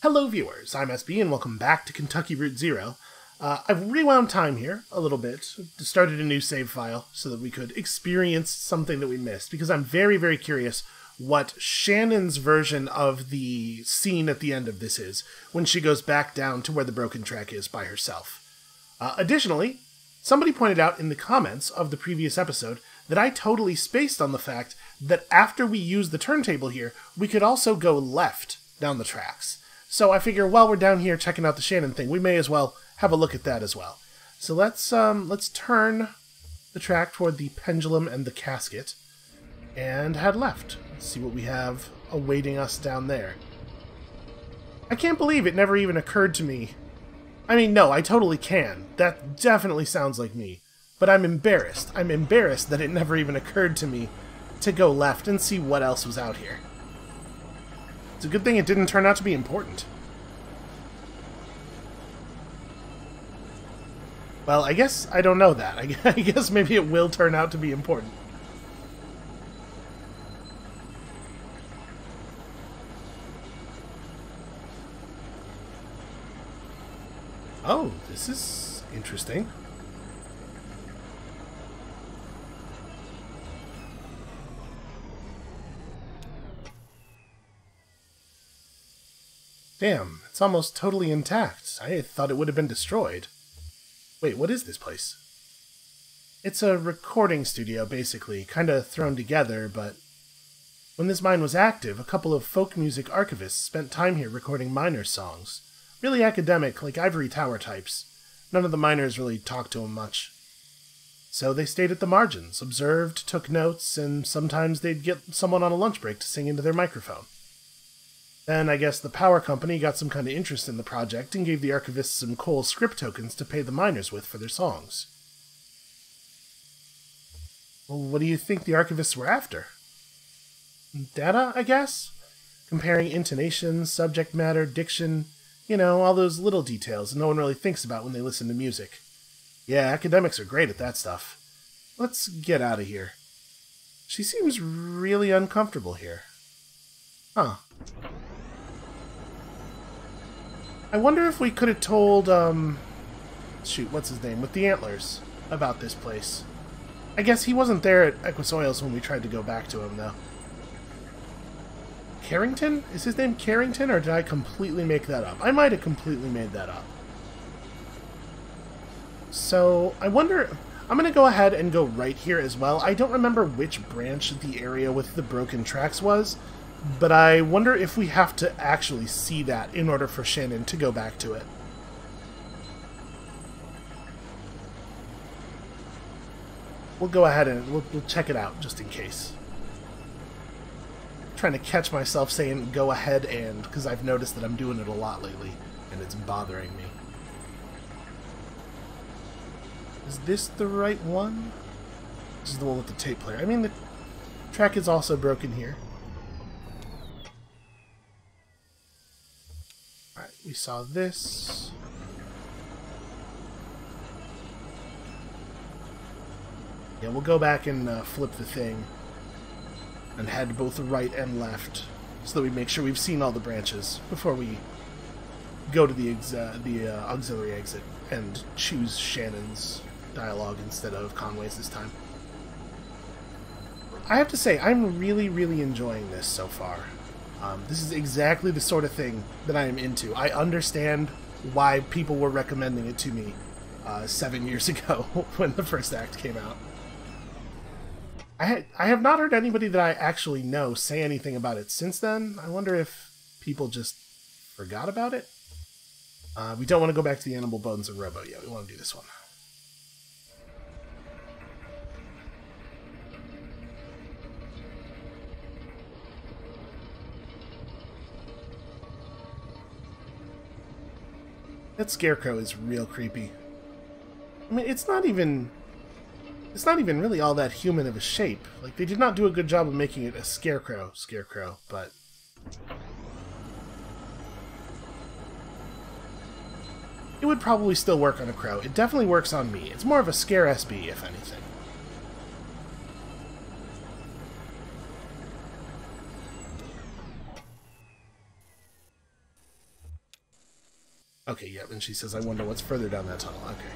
Hello, viewers. I'm SB, and welcome back to Kentucky Route Zero. Uh, I've rewound time here a little bit, started a new save file so that we could experience something that we missed, because I'm very, very curious what Shannon's version of the scene at the end of this is when she goes back down to where the broken track is by herself. Uh, additionally, somebody pointed out in the comments of the previous episode that I totally spaced on the fact that after we use the turntable here, we could also go left down the tracks. So I figure while we're down here checking out the Shannon thing, we may as well have a look at that as well. So let's um, let's turn the track toward the pendulum and the casket and head left. Let's see what we have awaiting us down there. I can't believe it never even occurred to me. I mean, no, I totally can. That definitely sounds like me. But I'm embarrassed. I'm embarrassed that it never even occurred to me to go left and see what else was out here. It's a good thing it didn't turn out to be important. Well, I guess I don't know that. I guess maybe it will turn out to be important. Oh, this is interesting. Damn, it's almost totally intact. I thought it would have been destroyed. Wait, what is this place? It's a recording studio, basically, kind of thrown together, but when this mine was active, a couple of folk music archivists spent time here recording miners' songs. Really academic, like ivory tower types. None of the miners really talked to them much. So they stayed at the margins, observed, took notes, and sometimes they'd get someone on a lunch break to sing into their microphone. Then I guess the power company got some kind of interest in the project and gave the archivists some coal scrip tokens to pay the miners with for their songs. Well, what do you think the archivists were after? Data, I guess? Comparing intonation, subject matter, diction, you know, all those little details no one really thinks about when they listen to music. Yeah, academics are great at that stuff. Let's get out of here. She seems really uncomfortable here. Huh. I wonder if we could have told, um... Shoot, what's his name? With the antlers about this place. I guess he wasn't there at Equus Oils when we tried to go back to him, though. Carrington? Is his name Carrington, or did I completely make that up? I might have completely made that up. So, I wonder... I'm going to go ahead and go right here as well. I don't remember which branch the area with the broken tracks was, but I wonder if we have to actually see that in order for Shannon to go back to it. We'll go ahead and we'll, we'll check it out just in case. I'm trying to catch myself saying go ahead and because I've noticed that I'm doing it a lot lately and it's bothering me. Is this the right one? This is the one with the tape player. I mean, the track is also broken here. We saw this. Yeah, we'll go back and uh, flip the thing and head both right and left so that we make sure we've seen all the branches before we go to the the uh, auxiliary exit and choose Shannon's dialogue instead of Conway's this time. I have to say, I'm really, really enjoying this so far. Um, this is exactly the sort of thing that I am into. I understand why people were recommending it to me uh, seven years ago when the first act came out. I I have not heard anybody that I actually know say anything about it since then. I wonder if people just forgot about it. Uh, we don't want to go back to the Animal Bones and Robo yet. We want to do this one. That scarecrow is real creepy. I mean, it's not even... It's not even really all that human of a shape. Like, they did not do a good job of making it a scarecrow scarecrow, but... It would probably still work on a crow. It definitely works on me. It's more of a scare SB, if anything. Okay, yeah, and she says, I wonder what's further down that tunnel. Okay.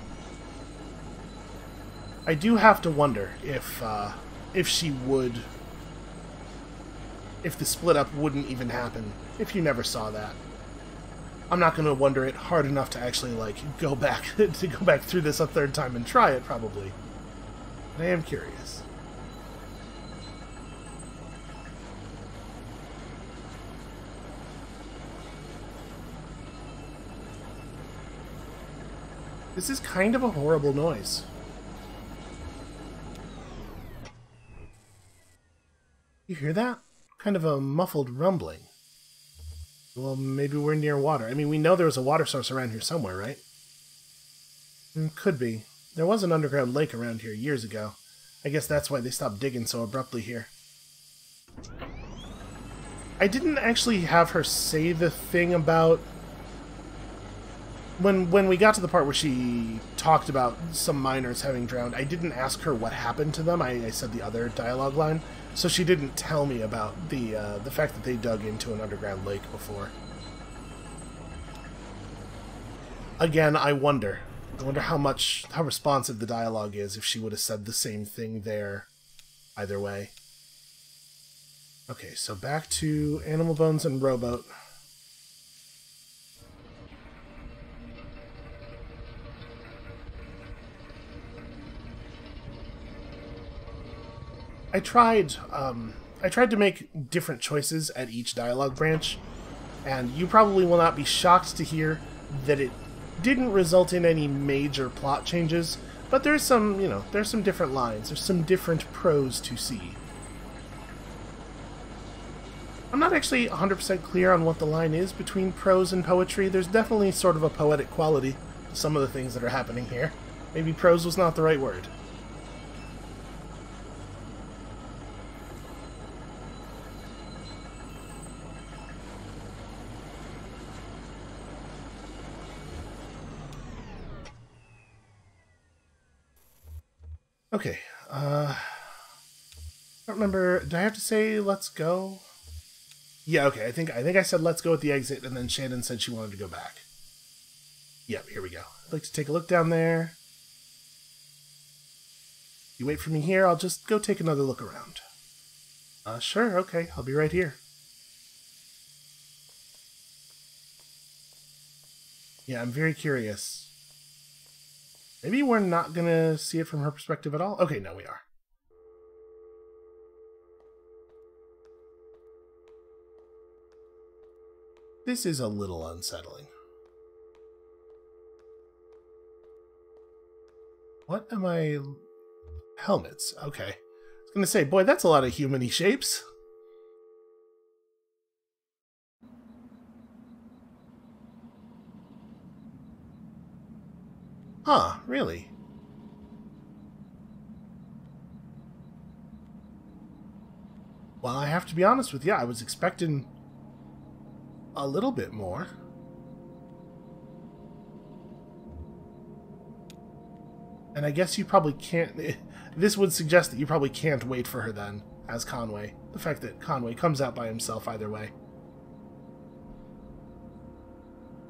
I do have to wonder if, uh, if she would... If the split up wouldn't even happen if you never saw that. I'm not going to wonder it hard enough to actually, like, go back, to go back through this a third time and try it, probably. But I am curious. This is kind of a horrible noise. You hear that? Kind of a muffled rumbling. Well, maybe we're near water. I mean, we know there was a water source around here somewhere, right? Mm, could be. There was an underground lake around here years ago. I guess that's why they stopped digging so abruptly here. I didn't actually have her say the thing about when when we got to the part where she talked about some miners having drowned, I didn't ask her what happened to them. I, I said the other dialogue line, so she didn't tell me about the uh, the fact that they dug into an underground lake before. Again, I wonder. I wonder how much how responsive the dialogue is if she would have said the same thing there. Either way. Okay, so back to Animal Bones and Rowboat. I tried um, I tried to make different choices at each dialogue branch, and you probably will not be shocked to hear that it didn't result in any major plot changes, but there's some, you know, there's some different lines, there's some different prose to see. I'm not actually 100% clear on what the line is between prose and poetry. There's definitely sort of a poetic quality to some of the things that are happening here. Maybe prose was not the right word. Okay. Uh, I don't remember. Did I have to say let's go? Yeah. Okay. I think I think I said let's go at the exit, and then Shannon said she wanted to go back. Yep. Here we go. I'd like to take a look down there. You wait for me here. I'll just go take another look around. Uh, sure. Okay. I'll be right here. Yeah, I'm very curious. Maybe we're not going to see it from her perspective at all? Okay, no, we are. This is a little unsettling. What am I... Helmets. Okay. I was going to say, boy, that's a lot of humany shapes. Huh, really? Well, I have to be honest with you, I was expecting a little bit more. And I guess you probably can't... This would suggest that you probably can't wait for her then, as Conway. The fact that Conway comes out by himself either way.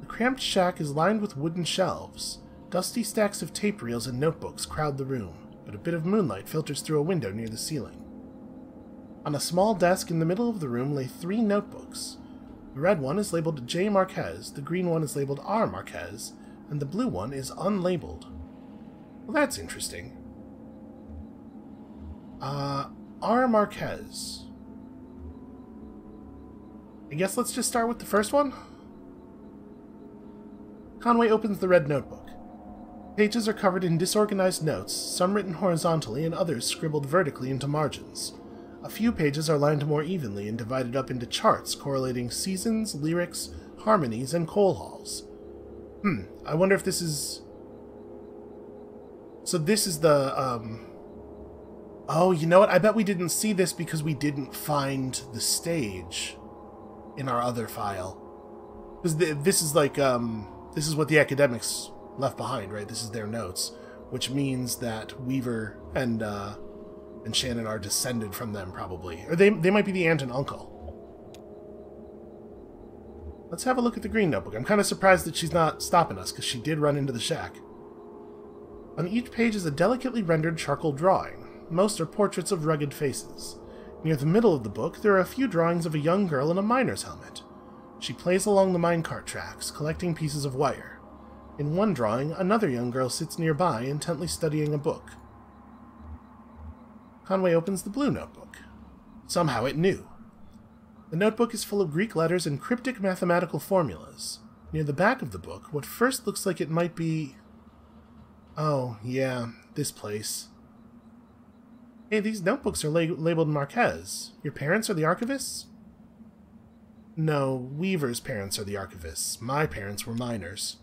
The cramped shack is lined with wooden shelves. Dusty stacks of tape reels and notebooks crowd the room, but a bit of moonlight filters through a window near the ceiling. On a small desk in the middle of the room lay three notebooks. The red one is labeled J. Marquez, the green one is labeled R. Marquez, and the blue one is unlabeled. Well, that's interesting. Uh, R. Marquez. I guess let's just start with the first one? Conway opens the red notebook. Pages are covered in disorganized notes, some written horizontally and others scribbled vertically into margins. A few pages are lined more evenly and divided up into charts correlating seasons, lyrics, harmonies, and coal hauls. Hmm, I wonder if this is... So this is the, um... Oh, you know what? I bet we didn't see this because we didn't find the stage in our other file. Because this is like, um... This is what the academics left behind, right? This is their notes, which means that Weaver and uh, and Shannon are descended from them, probably, or they they might be the aunt and uncle. Let's have a look at the green notebook. I'm kind of surprised that she's not stopping us, because she did run into the shack. On each page is a delicately rendered charcoal drawing. Most are portraits of rugged faces. Near the middle of the book, there are a few drawings of a young girl in a miner's helmet. She plays along the minecart tracks, collecting pieces of wire. In one drawing, another young girl sits nearby, intently studying a book. Conway opens the blue notebook. Somehow it knew. The notebook is full of Greek letters and cryptic mathematical formulas. Near the back of the book, what first looks like it might be... Oh, yeah, this place. Hey, these notebooks are la labeled Marquez. Your parents are the archivists? No, Weaver's parents are the archivists. My parents were miners.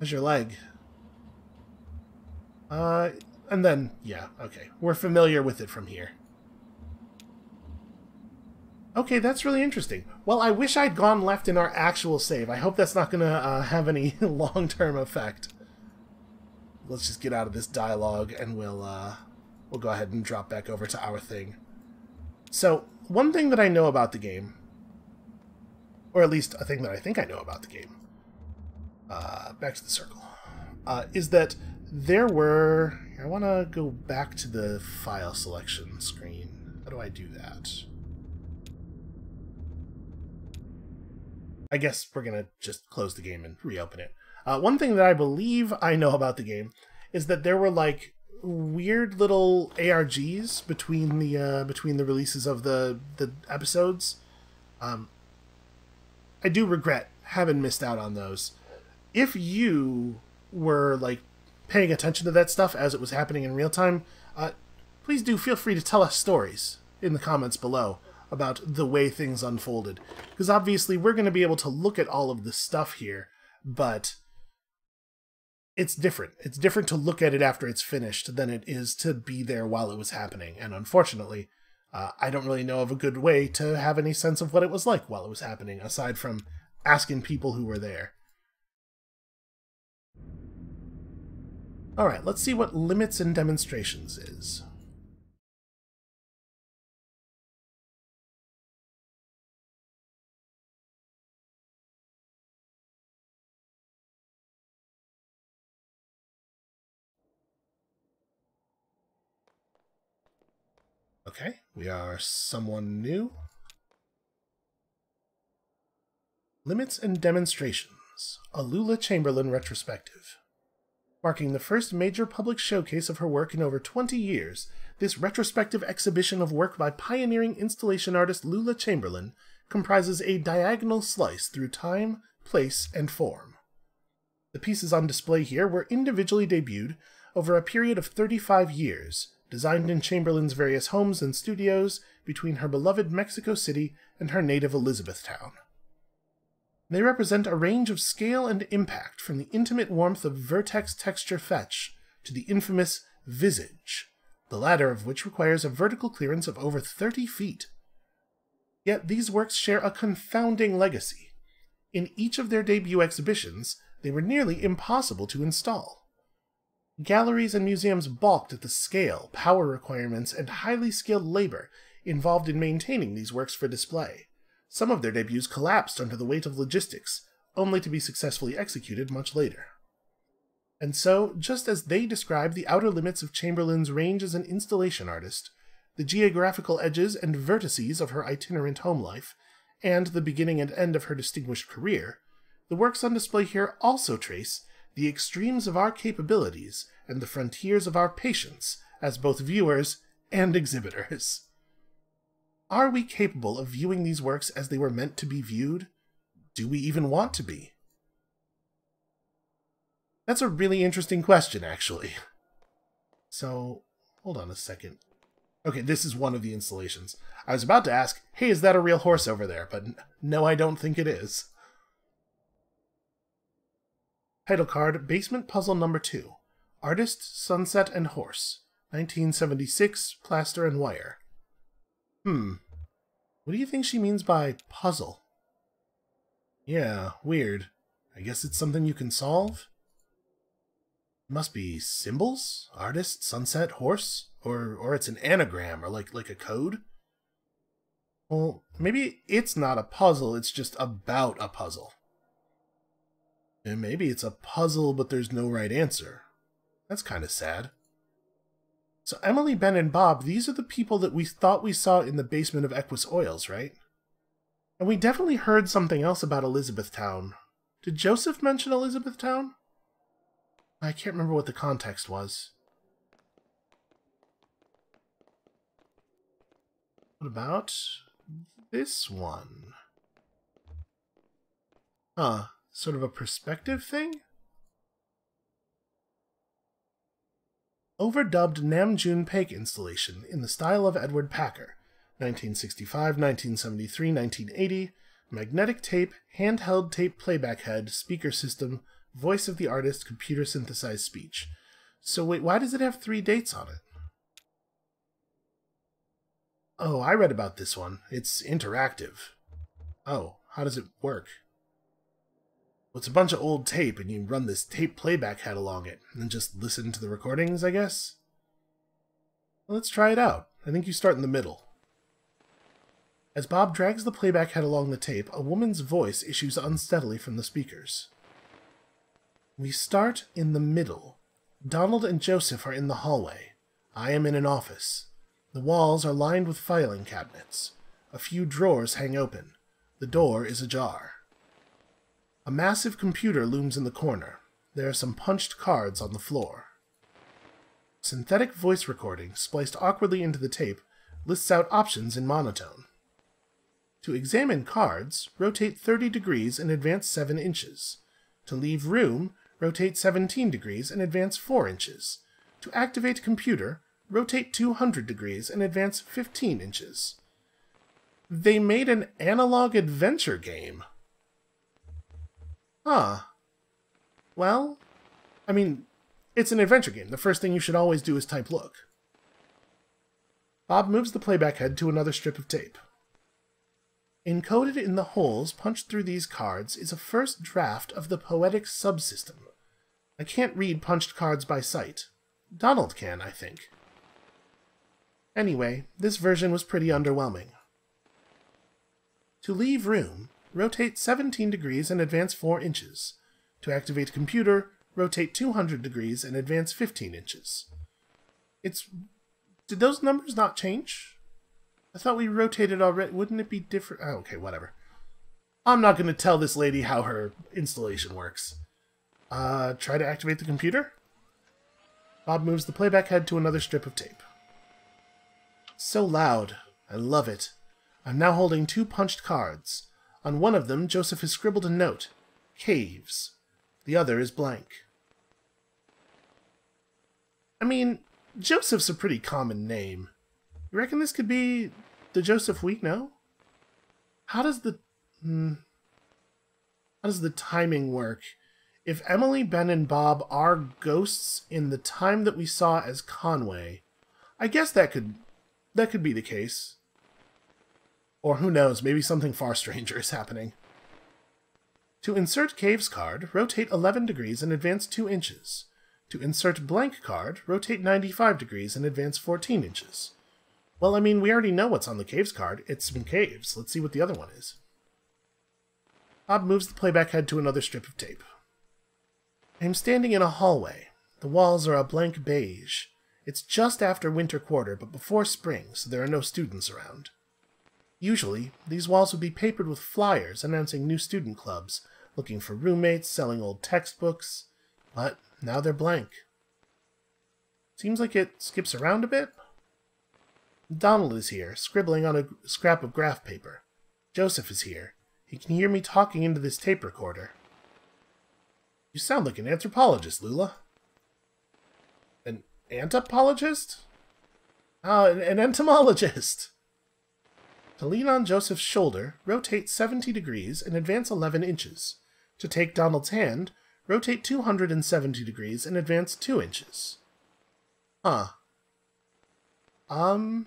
How's your leg? Uh, and then, yeah, okay. We're familiar with it from here. Okay, that's really interesting. Well, I wish I'd gone left in our actual save. I hope that's not going to uh, have any long-term effect. Let's just get out of this dialogue, and we'll uh, we'll go ahead and drop back over to our thing. So, one thing that I know about the game, or at least a thing that I think I know about the game, uh, back to the circle, uh, is that there were... I want to go back to the file selection screen. How do I do that? I guess we're going to just close the game and reopen it. Uh, one thing that I believe I know about the game is that there were like weird little ARGs between the uh, between the releases of the the episodes. Um, I do regret having missed out on those. If you were like paying attention to that stuff as it was happening in real time, uh, please do feel free to tell us stories in the comments below about the way things unfolded. Because obviously we're going to be able to look at all of this stuff here, but it's different. It's different to look at it after it's finished than it is to be there while it was happening. And unfortunately, uh, I don't really know of a good way to have any sense of what it was like while it was happening, aside from asking people who were there. Alright, let's see what limits and demonstrations is. Okay, we are someone new. Limits and Demonstrations, a Lula Chamberlain retrospective. Marking the first major public showcase of her work in over 20 years, this retrospective exhibition of work by pioneering installation artist Lula Chamberlain comprises a diagonal slice through time, place, and form. The pieces on display here were individually debuted over a period of 35 years, designed in Chamberlain's various homes and studios between her beloved Mexico City and her native Elizabethtown. They represent a range of scale and impact from the intimate warmth of vertex texture fetch to the infamous visage, the latter of which requires a vertical clearance of over 30 feet. Yet these works share a confounding legacy. In each of their debut exhibitions, they were nearly impossible to install. Galleries and museums balked at the scale, power requirements, and highly skilled labor involved in maintaining these works for display. Some of their debuts collapsed under the weight of logistics, only to be successfully executed much later. And so, just as they describe the outer limits of Chamberlain's range as an installation artist, the geographical edges and vertices of her itinerant home life, and the beginning and end of her distinguished career, the works on display here also trace the extremes of our capabilities and the frontiers of our patience as both viewers and exhibitors. Are we capable of viewing these works as they were meant to be viewed? Do we even want to be? That's a really interesting question, actually. So, hold on a second. Okay, this is one of the installations. I was about to ask, hey, is that a real horse over there? But no, I don't think it is. Title card Basement Puzzle Number 2 Artist, Sunset and Horse 1976 Plaster and Wire. Hmm. What do you think she means by puzzle? Yeah, weird. I guess it's something you can solve? Must be symbols? Artist, sunset, horse? Or or it's an anagram or like like a code? Well, maybe it's not a puzzle, it's just about a puzzle. And maybe it's a puzzle, but there's no right answer. That's kind of sad. So Emily, Ben, and Bob, these are the people that we thought we saw in the basement of Equus Oils, right? And we definitely heard something else about Elizabethtown. Did Joseph mention Elizabethtown? I can't remember what the context was. What about this one? Huh, sort of a perspective thing? Overdubbed Nam Paik installation in the style of Edward Packard, 1965, 1973, 1980, magnetic tape, handheld tape playback head, speaker system, voice of the artist, computer synthesized speech. So wait, why does it have three dates on it? Oh, I read about this one. It's interactive. Oh, how does it work? It's a bunch of old tape, and you run this tape playback head along it, and then just listen to the recordings, I guess? Well, let's try it out. I think you start in the middle. As Bob drags the playback head along the tape, a woman's voice issues unsteadily from the speakers. We start in the middle. Donald and Joseph are in the hallway. I am in an office. The walls are lined with filing cabinets. A few drawers hang open. The door is ajar. A massive computer looms in the corner. There are some punched cards on the floor. Synthetic voice recording, spliced awkwardly into the tape, lists out options in monotone. To examine cards, rotate 30 degrees and advance 7 inches. To leave room, rotate 17 degrees and advance 4 inches. To activate computer, rotate 200 degrees and advance 15 inches. They made an analog adventure game. Huh. Well, I mean, it's an adventure game. The first thing you should always do is type look. Bob moves the playback head to another strip of tape. Encoded in the holes punched through these cards is a first draft of the poetic subsystem. I can't read punched cards by sight. Donald can, I think. Anyway, this version was pretty underwhelming. To leave room, rotate 17 degrees and advance 4 inches. To activate computer, rotate 200 degrees and advance 15 inches. It's... Did those numbers not change? I thought we rotated already. Wouldn't it be different? Oh, okay, whatever. I'm not going to tell this lady how her installation works. Uh, try to activate the computer? Bob moves the playback head to another strip of tape. So loud. I love it. I'm now holding two punched cards. On one of them, Joseph has scribbled a note. Caves. The other is blank. I mean, Joseph's a pretty common name. You reckon this could be the Joseph we know? How does the hmm, how does the timing work? If Emily, Ben, and Bob are ghosts in the time that we saw as Conway, I guess that could that could be the case. Or who knows, maybe something far stranger is happening. To insert Caves card, rotate 11 degrees and advance 2 inches. To insert Blank card, rotate 95 degrees and advance 14 inches. Well, I mean, we already know what's on the caves card. It's some caves. Let's see what the other one is. Bob moves the playback head to another strip of tape. I'm standing in a hallway. The walls are a blank beige. It's just after winter quarter, but before spring, so there are no students around. Usually, these walls would be papered with flyers announcing new student clubs, looking for roommates, selling old textbooks, but now they're blank. Seems like it skips around a bit. Donald is here, scribbling on a scrap of graph paper. Joseph is here. He can hear me talking into this tape recorder. You sound like an anthropologist, Lula. An anthropologist? Ah, an, an entomologist. To lean on Joseph's shoulder, rotate 70 degrees and advance 11 inches. To take Donald's hand, rotate 270 degrees and advance 2 inches. Huh. Um,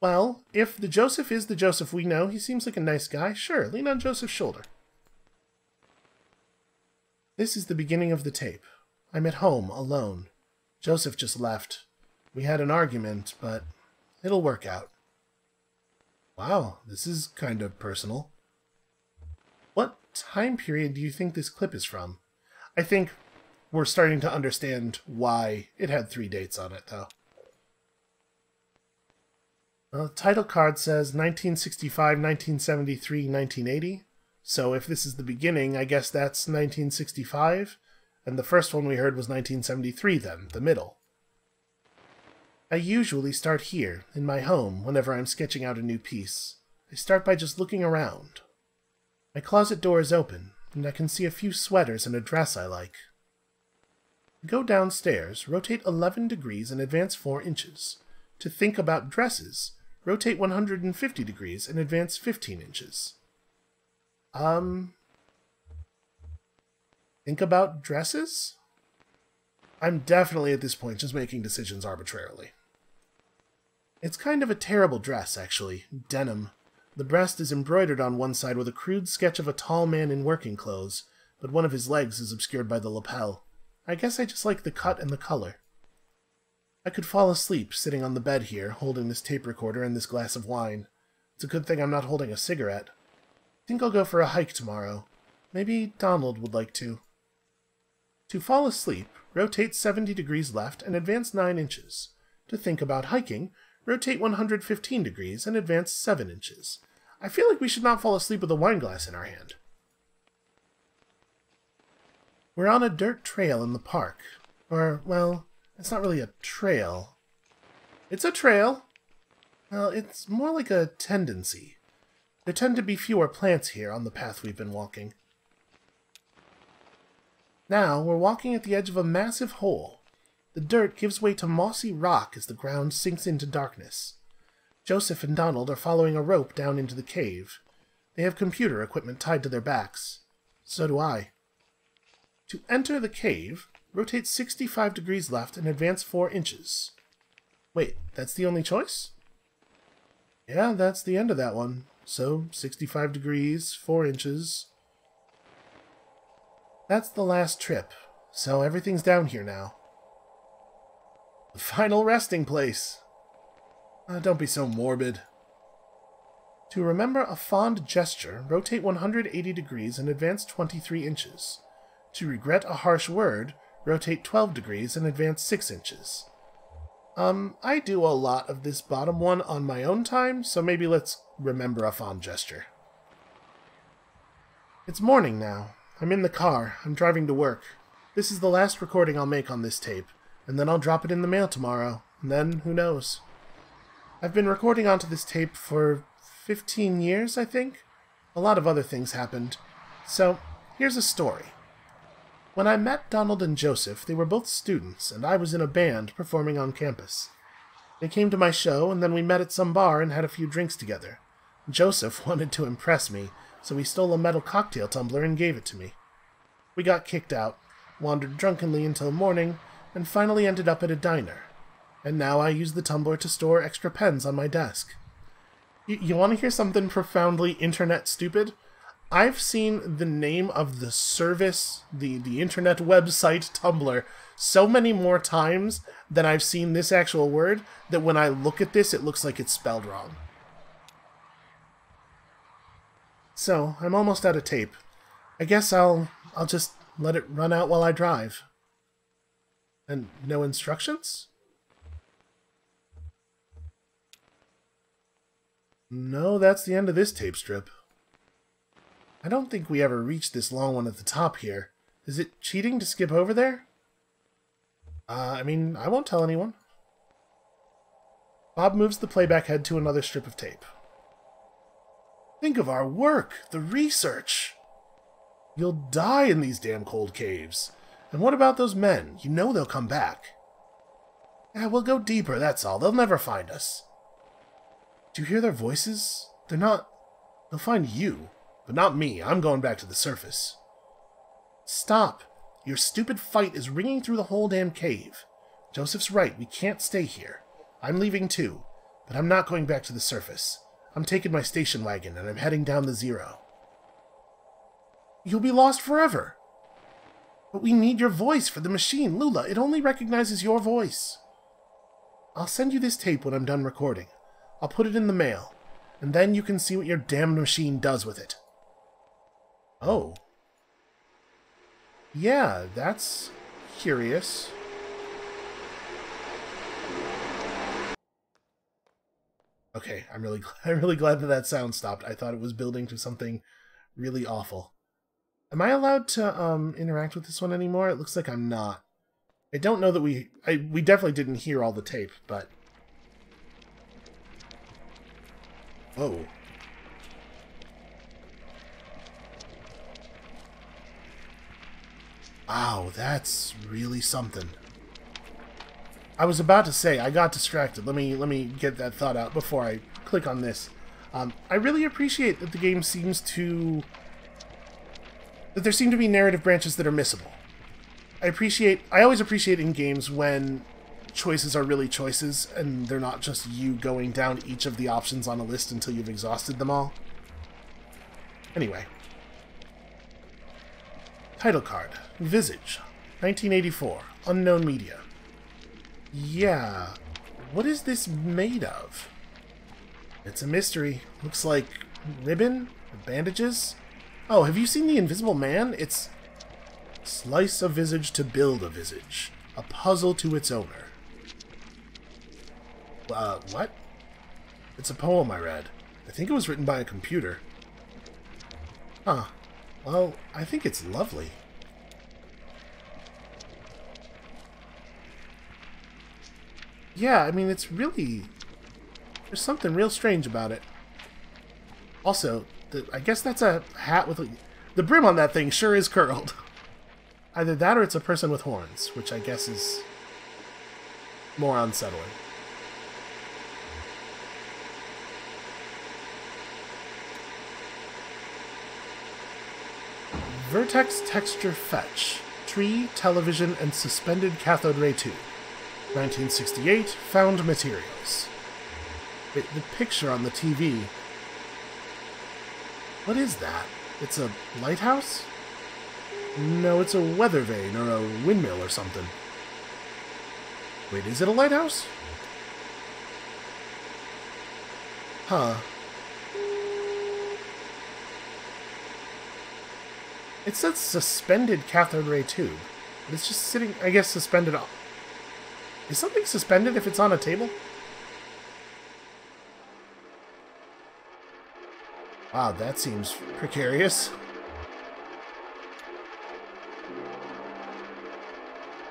well, if the Joseph is the Joseph we know, he seems like a nice guy. Sure, lean on Joseph's shoulder. This is the beginning of the tape. I'm at home, alone. Joseph just left. We had an argument, but it'll work out. Wow, this is kind of personal. What time period do you think this clip is from? I think we're starting to understand why it had three dates on it, though. The title card says 1965, 1973, 1980. So if this is the beginning, I guess that's 1965. And the first one we heard was 1973 then, the middle. I usually start here, in my home, whenever I'm sketching out a new piece. I start by just looking around. My closet door is open, and I can see a few sweaters and a dress I like. Go downstairs, rotate 11 degrees and advance 4 inches. To think about dresses, rotate 150 degrees and advance 15 inches. Um, think about dresses? I'm definitely at this point just making decisions arbitrarily. It's kind of a terrible dress, actually. Denim. The breast is embroidered on one side with a crude sketch of a tall man in working clothes, but one of his legs is obscured by the lapel. I guess I just like the cut and the color. I could fall asleep sitting on the bed here, holding this tape recorder and this glass of wine. It's a good thing I'm not holding a cigarette. Think I'll go for a hike tomorrow. Maybe Donald would like to. To fall asleep, rotate 70 degrees left and advance 9 inches. To think about hiking, rotate 115 degrees and advance 7 inches. I feel like we should not fall asleep with a wine glass in our hand. We're on a dirt trail in the park. Or, well, it's not really a trail. It's a trail. Well, it's more like a tendency. There tend to be fewer plants here on the path we've been walking. Now, we're walking at the edge of a massive hole. The dirt gives way to mossy rock as the ground sinks into darkness. Joseph and Donald are following a rope down into the cave. They have computer equipment tied to their backs. So do I. To enter the cave, rotate 65 degrees left and advance 4 inches. Wait, that's the only choice? Yeah, that's the end of that one. So, 65 degrees, 4 inches. That's the last trip, so everything's down here now. The final resting place. Uh, don't be so morbid. To remember a fond gesture, rotate 180 degrees and advance 23 inches. To regret a harsh word, rotate 12 degrees and advance 6 inches. Um, I do a lot of this bottom one on my own time, so maybe let's remember a fond gesture. It's morning now. I'm in the car. I'm driving to work. This is the last recording I'll make on this tape, and then I'll drop it in the mail tomorrow, and then who knows. I've been recording onto this tape for 15 years, I think. A lot of other things happened. So, here's a story. When I met Donald and Joseph, they were both students, and I was in a band performing on campus. They came to my show, and then we met at some bar and had a few drinks together. Joseph wanted to impress me, so he stole a metal cocktail tumbler and gave it to me. We got kicked out, wandered drunkenly until morning, and finally ended up at a diner. And now I use the tumbler to store extra pens on my desk. Y you want to hear something profoundly internet stupid? I've seen the name of the service, the, the internet website Tumblr, so many more times than I've seen this actual word that when I look at this, it looks like it's spelled wrong. So, I'm almost out of tape. I guess I'll I'll just let it run out while I drive. And no instructions? No, that's the end of this tape strip. I don't think we ever reached this long one at the top here. Is it cheating to skip over there? Uh, I mean, I won't tell anyone. Bob moves the playback head to another strip of tape. Think of our work, the research. You'll die in these damn cold caves. And what about those men? You know they'll come back. Yeah, we'll go deeper, that's all. They'll never find us. Do you hear their voices? They're not... They'll find you. But not me. I'm going back to the surface. Stop. Your stupid fight is ringing through the whole damn cave. Joseph's right. We can't stay here. I'm leaving too. But I'm not going back to the surface. I'm taking my station wagon and I'm heading down the zero. You'll be lost forever. But we need your voice for the machine, Lula. It only recognizes your voice. I'll send you this tape when I'm done recording. I'll put it in the mail. and then you can see what your damned machine does with it. Oh. Yeah, that's curious. Okay, I'm really I'm really glad that that sound stopped. I thought it was building to something really awful. Am I allowed to um interact with this one anymore? It looks like I'm not. I don't know that we I we definitely didn't hear all the tape, but Oh. Wow, that's really something. I was about to say I got distracted. Let me let me get that thought out before I click on this. Um, I really appreciate that the game seems to that there seem to be narrative branches that are missable. I appreciate I always appreciate in games when choices are really choices and they're not just you going down each of the options on a list until you've exhausted them all. Anyway. Title card. Visage. 1984. Unknown Media. Yeah. What is this made of? It's a mystery. Looks like ribbon? Bandages? Oh, have you seen The Invisible Man? It's Slice a visage to build a visage. A puzzle to its owner. Uh, what? It's a poem I read. I think it was written by a computer. Huh. Well, I think it's lovely. Yeah, I mean, it's really... There's something real strange about it. Also, I guess that's a hat with... The brim on that thing sure is curled. Either that or it's a person with horns, which I guess is more unsettling. Vertex Texture Fetch. Tree, television, and suspended cathode ray tube. 1968, found materials. The picture on the TV. What is that? It's a lighthouse? No, it's a weather vane or a windmill or something. Wait, is it a lighthouse? Huh. It says suspended cathode ray tube. But it's just sitting, I guess, suspended. Is something suspended if it's on a table? Wow, that seems precarious.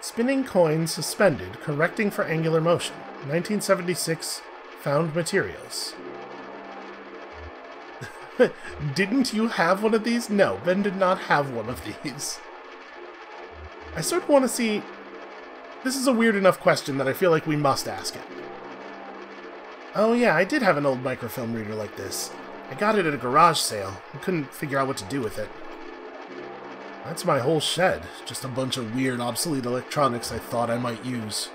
Spinning coin suspended, correcting for angular motion. 1976, found materials. Didn't you have one of these? No, Ben did not have one of these. I sort of want to see... This is a weird enough question that I feel like we must ask it. Oh yeah, I did have an old microfilm reader like this. I got it at a garage sale. I couldn't figure out what to do with it. That's my whole shed. Just a bunch of weird, obsolete electronics I thought I might use.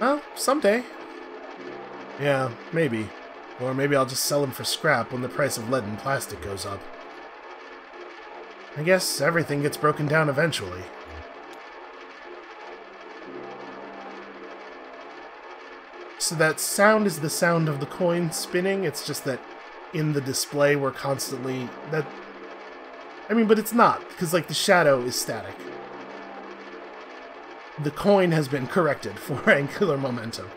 Well, someday. Yeah, maybe. Or maybe I'll just sell them for scrap when the price of lead and plastic goes up. I guess everything gets broken down eventually. So that sound is the sound of the coin spinning, it's just that in the display we're constantly... that. I mean, but it's not, because like the shadow is static. The coin has been corrected for angular momentum.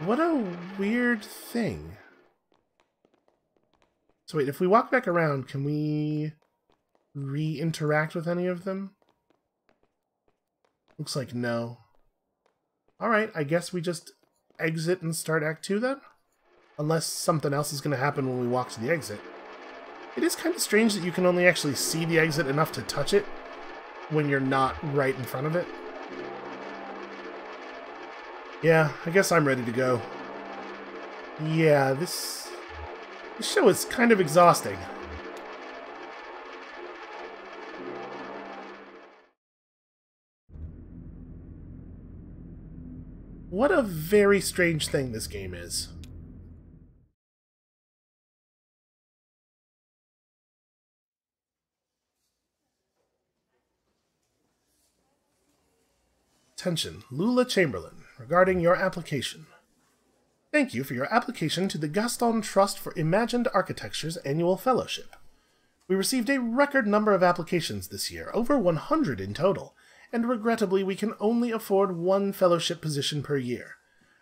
What a weird thing. So wait, if we walk back around, can we re-interact with any of them? Looks like no. Alright, I guess we just exit and start Act 2 then? Unless something else is going to happen when we walk to the exit. It is kind of strange that you can only actually see the exit enough to touch it when you're not right in front of it. Yeah, I guess I'm ready to go. Yeah, this... This show is kind of exhausting. What a very strange thing this game is. Attention, Lula Chamberlain regarding your application. Thank you for your application to the Gaston Trust for Imagined Architecture's annual fellowship. We received a record number of applications this year, over 100 in total, and regrettably we can only afford one fellowship position per year.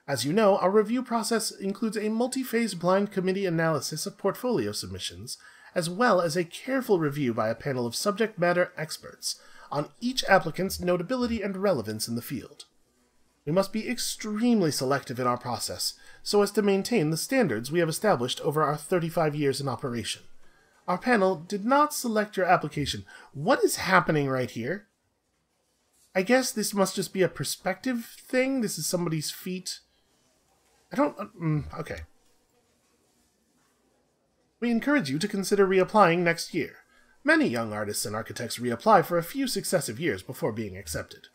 As you know, our review process includes a multi-phase blind committee analysis of portfolio submissions, as well as a careful review by a panel of subject matter experts on each applicant's notability and relevance in the field. We must be extremely selective in our process so as to maintain the standards we have established over our 35 years in operation. Our panel did not select your application. What is happening right here? I guess this must just be a perspective thing. This is somebody's feet. I don't... Mm, okay. We encourage you to consider reapplying next year. Many young artists and architects reapply for a few successive years before being accepted.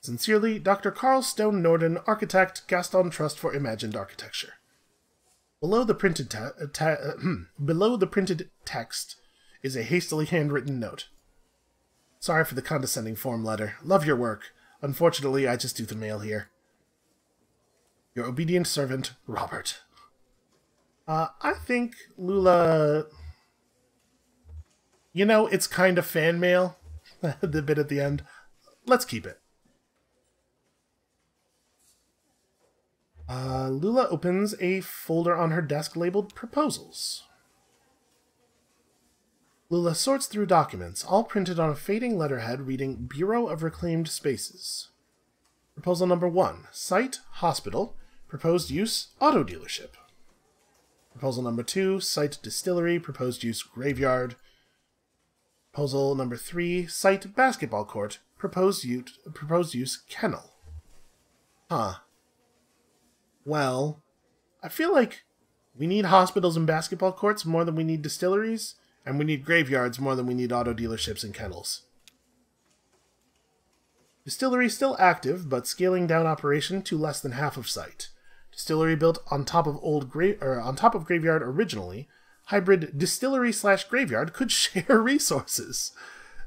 Sincerely, Dr. Carl Stone Norden, Architect, Gaston Trust for Imagined Architecture. Below the printed uh, uh, below the printed text is a hastily handwritten note. Sorry for the condescending form letter. Love your work. Unfortunately, I just do the mail here. Your obedient servant, Robert. Uh, I think Lula... You know, it's kind of fan mail, the bit at the end. Let's keep it. Uh, Lula opens a folder on her desk labeled Proposals. Lula sorts through documents, all printed on a fading letterhead reading Bureau of Reclaimed Spaces. Proposal number one Site, Hospital. Proposed use, Auto Dealership. Proposal number two Site, Distillery. Proposed use, Graveyard. Proposal number three Site, Basketball Court. Proposed use, proposed use Kennel. Huh. Well, I feel like we need hospitals and basketball courts more than we need distilleries, and we need graveyards more than we need auto dealerships and kennels. Distillery still active, but scaling down operation to less than half of site. Distillery built on top of old gra- on top of graveyard originally. Hybrid distillery slash graveyard could share resources.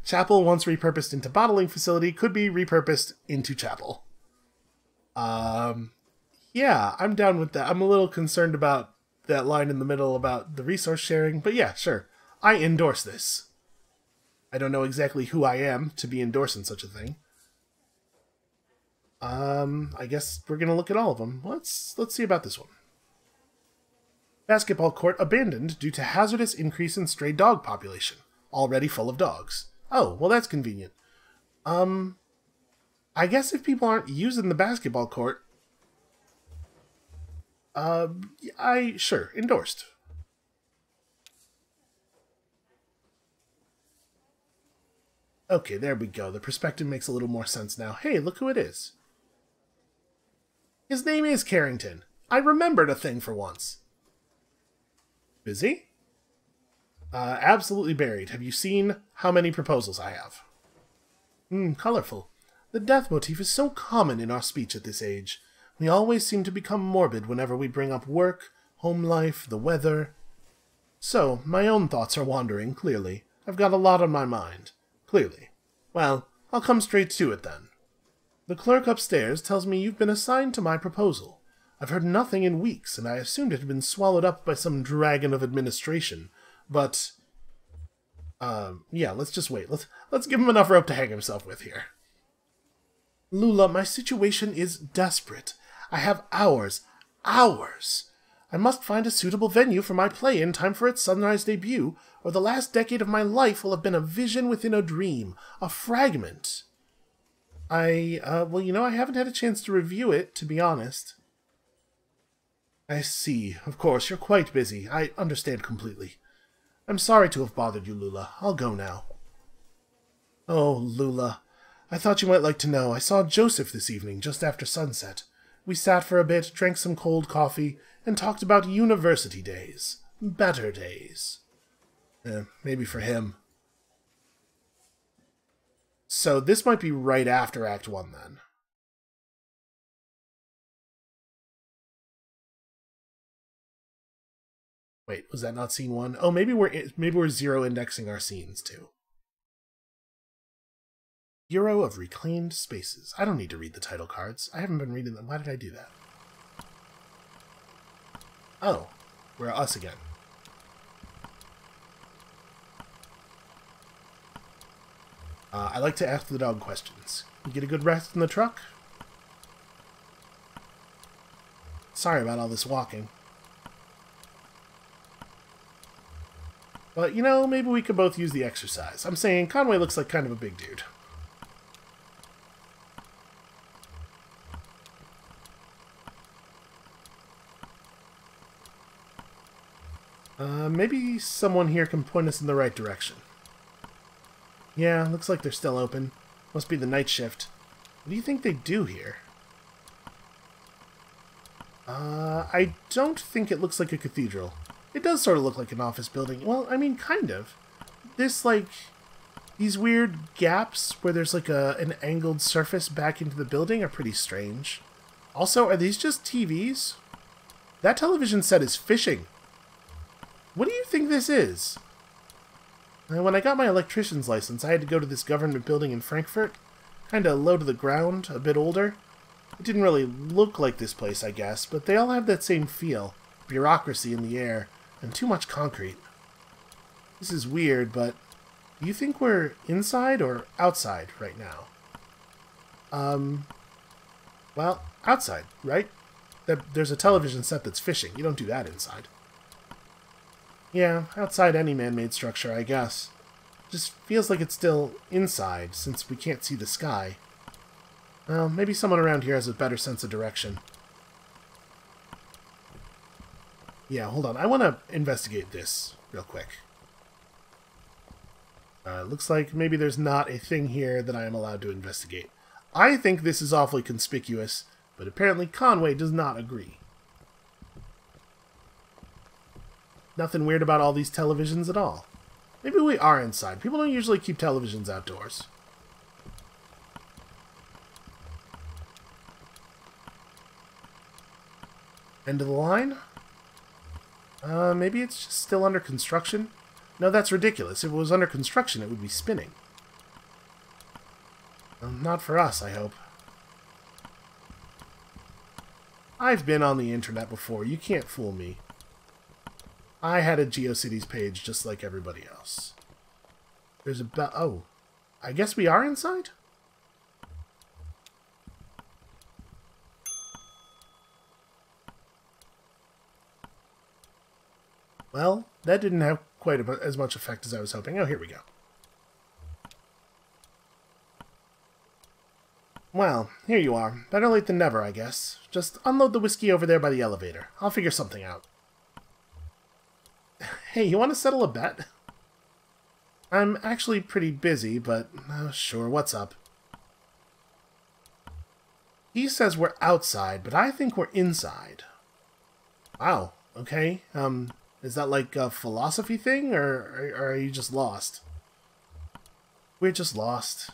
Chapel, once repurposed into bottling facility, could be repurposed into chapel. Um, yeah, I'm down with that. I'm a little concerned about that line in the middle about the resource sharing, but yeah, sure. I endorse this. I don't know exactly who I am to be endorsing such a thing. Um, I guess we're gonna look at all of them. Let's let's see about this one. Basketball court abandoned due to hazardous increase in stray dog population. Already full of dogs. Oh, well that's convenient. Um, I guess if people aren't using the basketball court, uh, I sure endorsed. Okay, there we go. The perspective makes a little more sense now. Hey, look who it is. His name is Carrington. I remembered a thing for once. Busy? Uh, absolutely buried. Have you seen how many proposals I have? Hmm, colorful. The death motif is so common in our speech at this age. We always seem to become morbid whenever we bring up work, home life, the weather. So, my own thoughts are wandering, clearly. I've got a lot on my mind. Clearly. Well, I'll come straight to it then. The clerk upstairs tells me you've been assigned to my proposal. I've heard nothing in weeks, and I assumed it had been swallowed up by some dragon of administration. But, um, yeah, let's just wait. Let's let's give him enough rope to hang himself with here. Lula, my situation is desperate. I have hours, hours. I must find a suitable venue for my play in time for its sunrise debut, or the last decade of my life will have been a vision within a dream, a fragment. I, uh, well, you know, I haven't had a chance to review it, to be honest. I see. Of course, you're quite busy. I understand completely. I'm sorry to have bothered you, Lula. I'll go now. Oh, Lula. I thought you might like to know. I saw Joseph this evening, just after sunset. We sat for a bit, drank some cold coffee, and talked about university days. Better days. Eh, maybe for him. So this might be right after Act 1 then. Wait, was that not scene 1? Oh, maybe we're maybe we're zero indexing our scenes too. Bureau of Reclaimed Spaces. I don't need to read the title cards. I haven't been reading them. Why did I do that? Oh, we're us again. Uh, I like to ask the dog questions. You get a good rest in the truck? Sorry about all this walking. But, you know, maybe we could both use the exercise. I'm saying Conway looks like kind of a big dude. Uh, maybe someone here can point us in the right direction. Yeah, looks like they're still open. Must be the night shift. What do you think they do here? Uh, I don't think it looks like a cathedral. It does sort of look like an office building. Well, I mean, kind of. This, like, these weird gaps where there's like a an angled surface back into the building are pretty strange. Also, are these just TVs? That television set is fishing. What do you think this is? When I got my electrician's license, I had to go to this government building in Frankfurt. Kinda low to the ground, a bit older. It didn't really look like this place, I guess, but they all have that same feel. Bureaucracy in the air, and too much concrete. This is weird, but do you think we're inside or outside right now? Um, well, outside, right? There's a television set that's fishing. You don't do that inside. Yeah, outside any man-made structure, I guess. Just feels like it's still inside, since we can't see the sky. Well, maybe someone around here has a better sense of direction. Yeah, hold on. I want to investigate this real quick. Uh, looks like maybe there's not a thing here that I am allowed to investigate. I think this is awfully conspicuous, but apparently Conway does not agree. Nothing weird about all these televisions at all. Maybe we are inside. People don't usually keep televisions outdoors. End of the line? Uh, maybe it's just still under construction? No, that's ridiculous. If it was under construction, it would be spinning. Well, not for us, I hope. I've been on the internet before. You can't fool me. I had a GeoCities page just like everybody else. There's a bell. Oh, I guess we are inside? Well, that didn't have quite a, as much effect as I was hoping. Oh, here we go. Well, here you are. Better late than never, I guess. Just unload the whiskey over there by the elevator. I'll figure something out. Hey, you want to settle a bet? I'm actually pretty busy, but uh, sure, what's up? He says we're outside, but I think we're inside. Wow, okay. Um, is that like a philosophy thing, or, or are you just lost? We're just lost.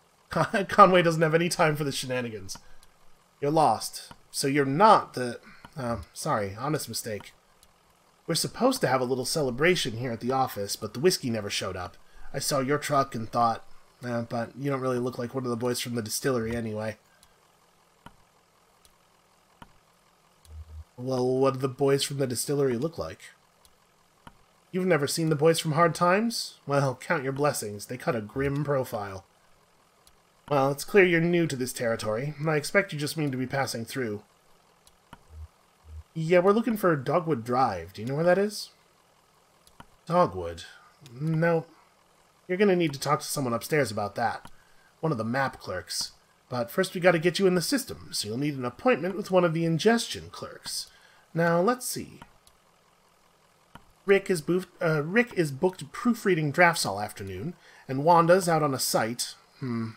Conway doesn't have any time for the shenanigans. You're lost. So you're not the... Uh, sorry, honest mistake. We're supposed to have a little celebration here at the office, but the whiskey never showed up. I saw your truck and thought, eh, but you don't really look like one of the boys from the distillery anyway. Well, what do the boys from the distillery look like? You've never seen the boys from Hard Times? Well, count your blessings. They cut a grim profile. Well, it's clear you're new to this territory, and I expect you just mean to be passing through. Yeah, we're looking for Dogwood Drive. Do you know where that is? Dogwood? No. You're gonna need to talk to someone upstairs about that. One of the map clerks. But first we gotta get you in the system, so you'll need an appointment with one of the ingestion clerks. Now, let's see. Rick is, uh, Rick is booked proofreading drafts all afternoon, and Wanda's out on a site. Hmm.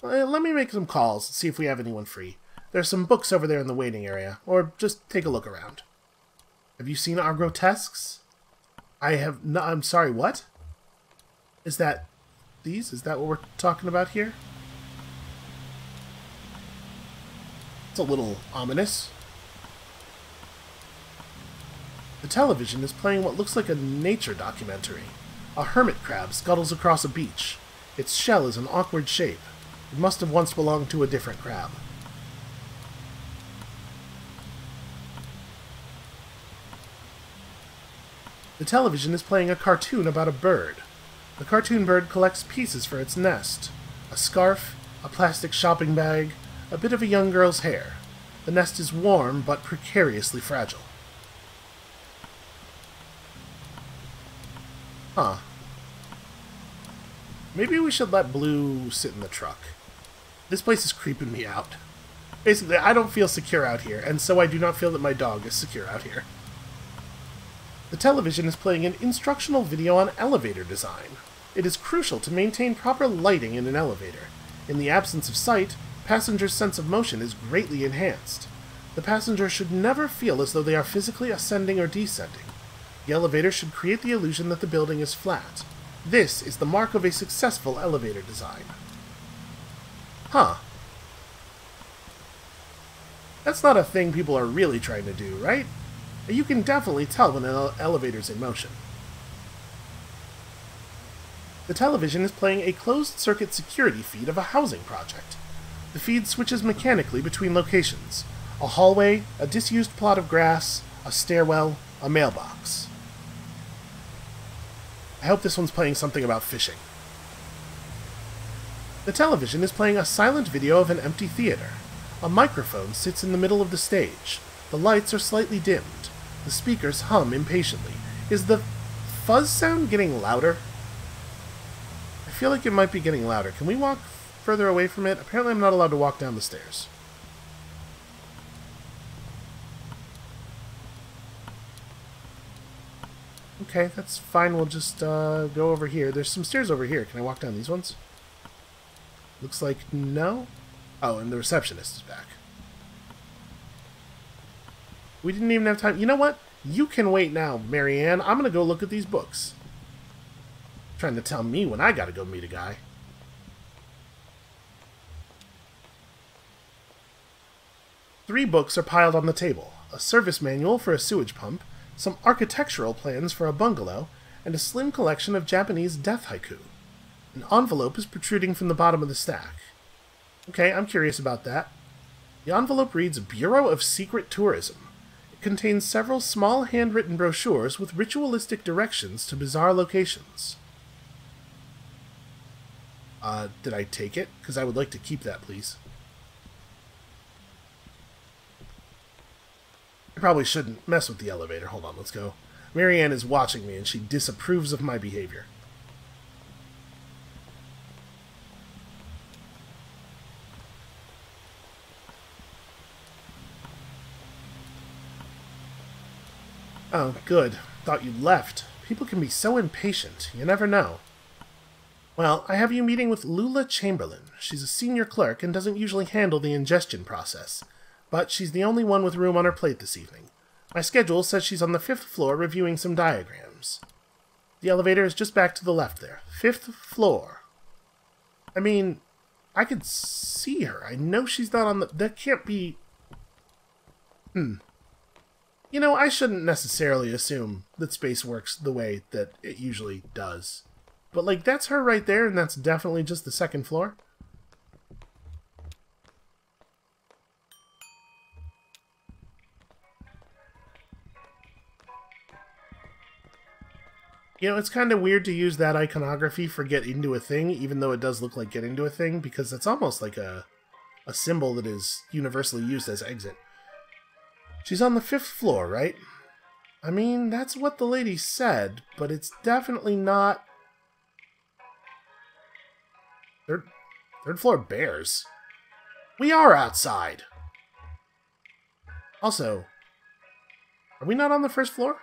Let me make some calls and see if we have anyone free. There's some books over there in the waiting area, or just take a look around. Have you seen our grotesques? I have I'm sorry, what? Is that these? Is that what we're talking about here? It's a little ominous. The television is playing what looks like a nature documentary. A hermit crab scuttles across a beach. Its shell is an awkward shape. It must have once belonged to a different crab. The television is playing a cartoon about a bird. The cartoon bird collects pieces for its nest a scarf, a plastic shopping bag, a bit of a young girl's hair. The nest is warm but precariously fragile. Huh. Maybe we should let Blue sit in the truck. This place is creeping me out. Basically, I don't feel secure out here, and so I do not feel that my dog is secure out here. The television is playing an instructional video on elevator design. It is crucial to maintain proper lighting in an elevator. In the absence of sight, passengers' sense of motion is greatly enhanced. The passenger should never feel as though they are physically ascending or descending. The elevator should create the illusion that the building is flat. This is the mark of a successful elevator design. Huh. That's not a thing people are really trying to do, right? You can definitely tell when an elevator's in motion. The television is playing a closed-circuit security feed of a housing project. The feed switches mechanically between locations. A hallway, a disused plot of grass, a stairwell, a mailbox. I hope this one's playing something about fishing. The television is playing a silent video of an empty theater. A microphone sits in the middle of the stage. The lights are slightly dimmed. The speakers hum impatiently. Is the fuzz sound getting louder? I feel like it might be getting louder. Can we walk further away from it? Apparently I'm not allowed to walk down the stairs. Okay, that's fine. We'll just uh, go over here. There's some stairs over here. Can I walk down these ones? Looks like no. Oh, and the receptionist is back. We didn't even have time. You know what? You can wait now, Marianne. I'm going to go look at these books. Trying to tell me when I got to go meet a guy. Three books are piled on the table. A service manual for a sewage pump, some architectural plans for a bungalow, and a slim collection of Japanese death haiku. An envelope is protruding from the bottom of the stack. Okay, I'm curious about that. The envelope reads Bureau of Secret Tourism. It contains several small handwritten brochures with ritualistic directions to bizarre locations. Uh, did I take it? Because I would like to keep that, please. I probably shouldn't mess with the elevator. Hold on, let's go. Marianne is watching me and she disapproves of my behavior. Oh, good. Thought you'd left. People can be so impatient. You never know. Well, I have you meeting with Lula Chamberlain. She's a senior clerk and doesn't usually handle the ingestion process but she's the only one with room on her plate this evening. My schedule says she's on the fifth floor reviewing some diagrams. The elevator is just back to the left there. Fifth floor. I mean, I could see her. I know she's not on the... That can't be... Hmm. You know, I shouldn't necessarily assume that space works the way that it usually does. But, like, that's her right there, and that's definitely just the second floor. You know, it's kind of weird to use that iconography for get into a thing, even though it does look like get into a thing, because it's almost like a, a symbol that is universally used as exit. She's on the fifth floor, right? I mean, that's what the lady said, but it's definitely not... Third, third floor bears. We are outside! Also, are we not on the first floor?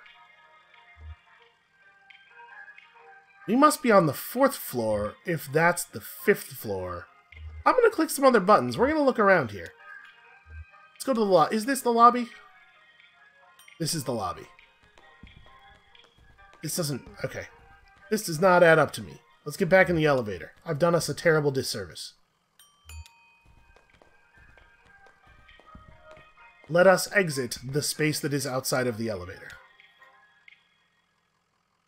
We must be on the fourth floor if that's the fifth floor. I'm going to click some other buttons. We're going to look around here. Let's go to the lobby. Is this the lobby? This is the lobby. This doesn't... Okay. This does not add up to me. Let's get back in the elevator. I've done us a terrible disservice. Let us exit the space that is outside of the elevator.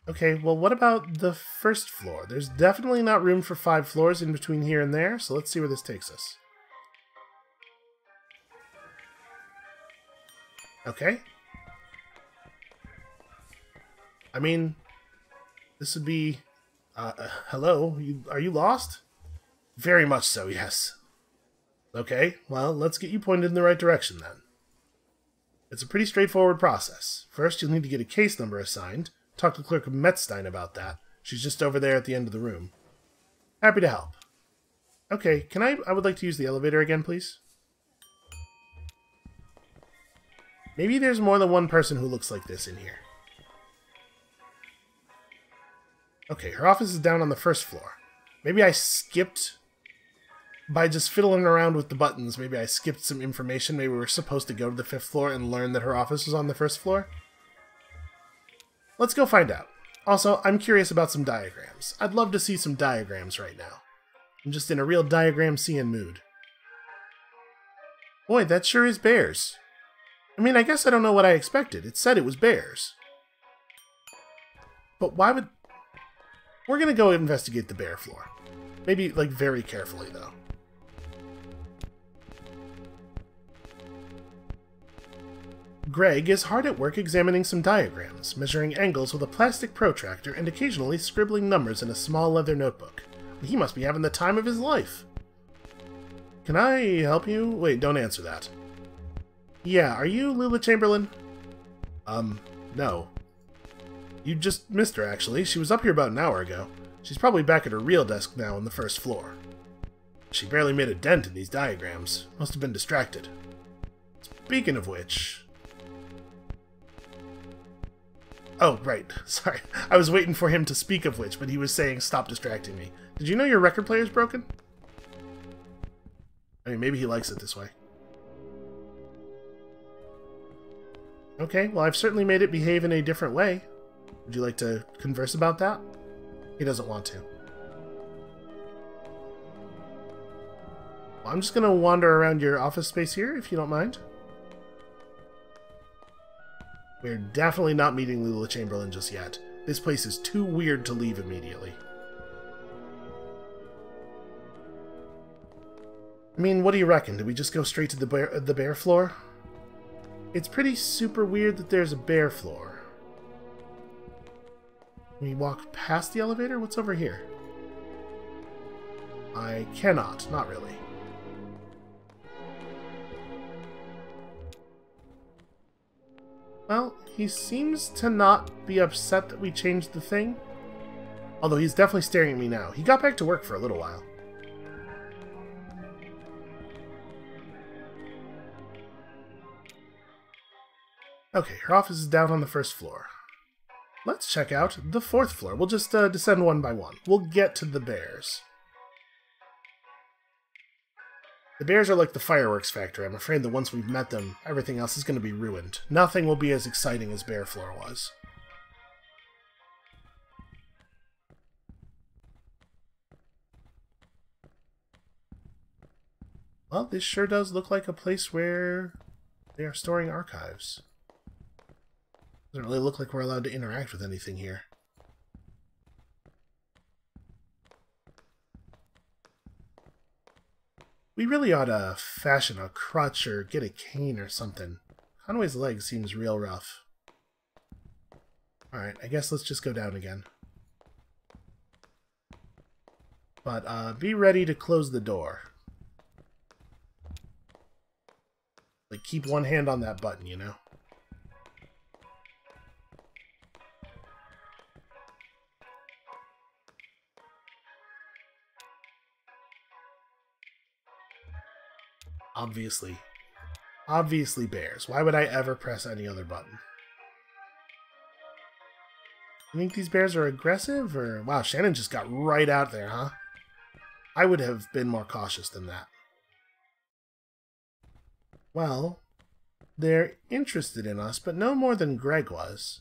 Okay, well, what about the first floor? There's definitely not room for five floors in between here and there, so let's see where this takes us. Okay. I mean, this would be... Uh, uh, hello? You, are you lost? Very much so, yes. Okay, well, let's get you pointed in the right direction then. It's a pretty straightforward process. First, you'll need to get a case number assigned. Talk to Clerk Metzstein about that. She's just over there at the end of the room. Happy to help. Okay, can I... I would like to use the elevator again, please. Maybe there's more than one person who looks like this in here. Okay, her office is down on the first floor. Maybe I skipped... By just fiddling around with the buttons, maybe I skipped some information. Maybe we were supposed to go to the fifth floor and learn that her office was on the first floor. Let's go find out. Also, I'm curious about some diagrams. I'd love to see some diagrams right now. I'm just in a real diagram seeing mood. Boy, that sure is bears. I mean, I guess I don't know what I expected. It said it was bears. But why would... We're gonna go investigate the bear floor. Maybe, like, very carefully, though. Greg is hard at work examining some diagrams, measuring angles with a plastic protractor and occasionally scribbling numbers in a small leather notebook. He must be having the time of his life. Can I help you? Wait, don't answer that. Yeah, are you Lula Chamberlain? Um, no. You just missed her, actually. She was up here about an hour ago. She's probably back at her real desk now on the first floor. She barely made a dent in these diagrams. Must have been distracted. Speaking of which... Oh, right. Sorry. I was waiting for him to speak of which, but he was saying stop distracting me. Did you know your record player's broken? I mean, maybe he likes it this way. Okay, well, I've certainly made it behave in a different way. Would you like to converse about that? He doesn't want to. Well, I'm just going to wander around your office space here, if you don't mind. We're definitely not meeting Lula Chamberlain just yet. This place is too weird to leave immediately. I mean, what do you reckon? Do we just go straight to the bear, the bear floor? It's pretty super weird that there's a bear floor. we walk past the elevator? What's over here? I cannot, not really. Well, he seems to not be upset that we changed the thing. Although he's definitely staring at me now. He got back to work for a little while. Okay, her office is down on the first floor. Let's check out the fourth floor. We'll just uh, descend one by one. We'll get to the bears. The bears are like the fireworks factory. I'm afraid that once we've met them, everything else is going to be ruined. Nothing will be as exciting as Bear Floor was. Well, this sure does look like a place where they are storing archives. Doesn't really look like we're allowed to interact with anything here. We really ought to fashion a crutch or get a cane or something. Conway's leg seems real rough. Alright, I guess let's just go down again. But uh, be ready to close the door. Like, keep one hand on that button, you know? Obviously. Obviously bears. Why would I ever press any other button? You think these bears are aggressive? Or Wow, Shannon just got right out there, huh? I would have been more cautious than that. Well, they're interested in us, but no more than Greg was.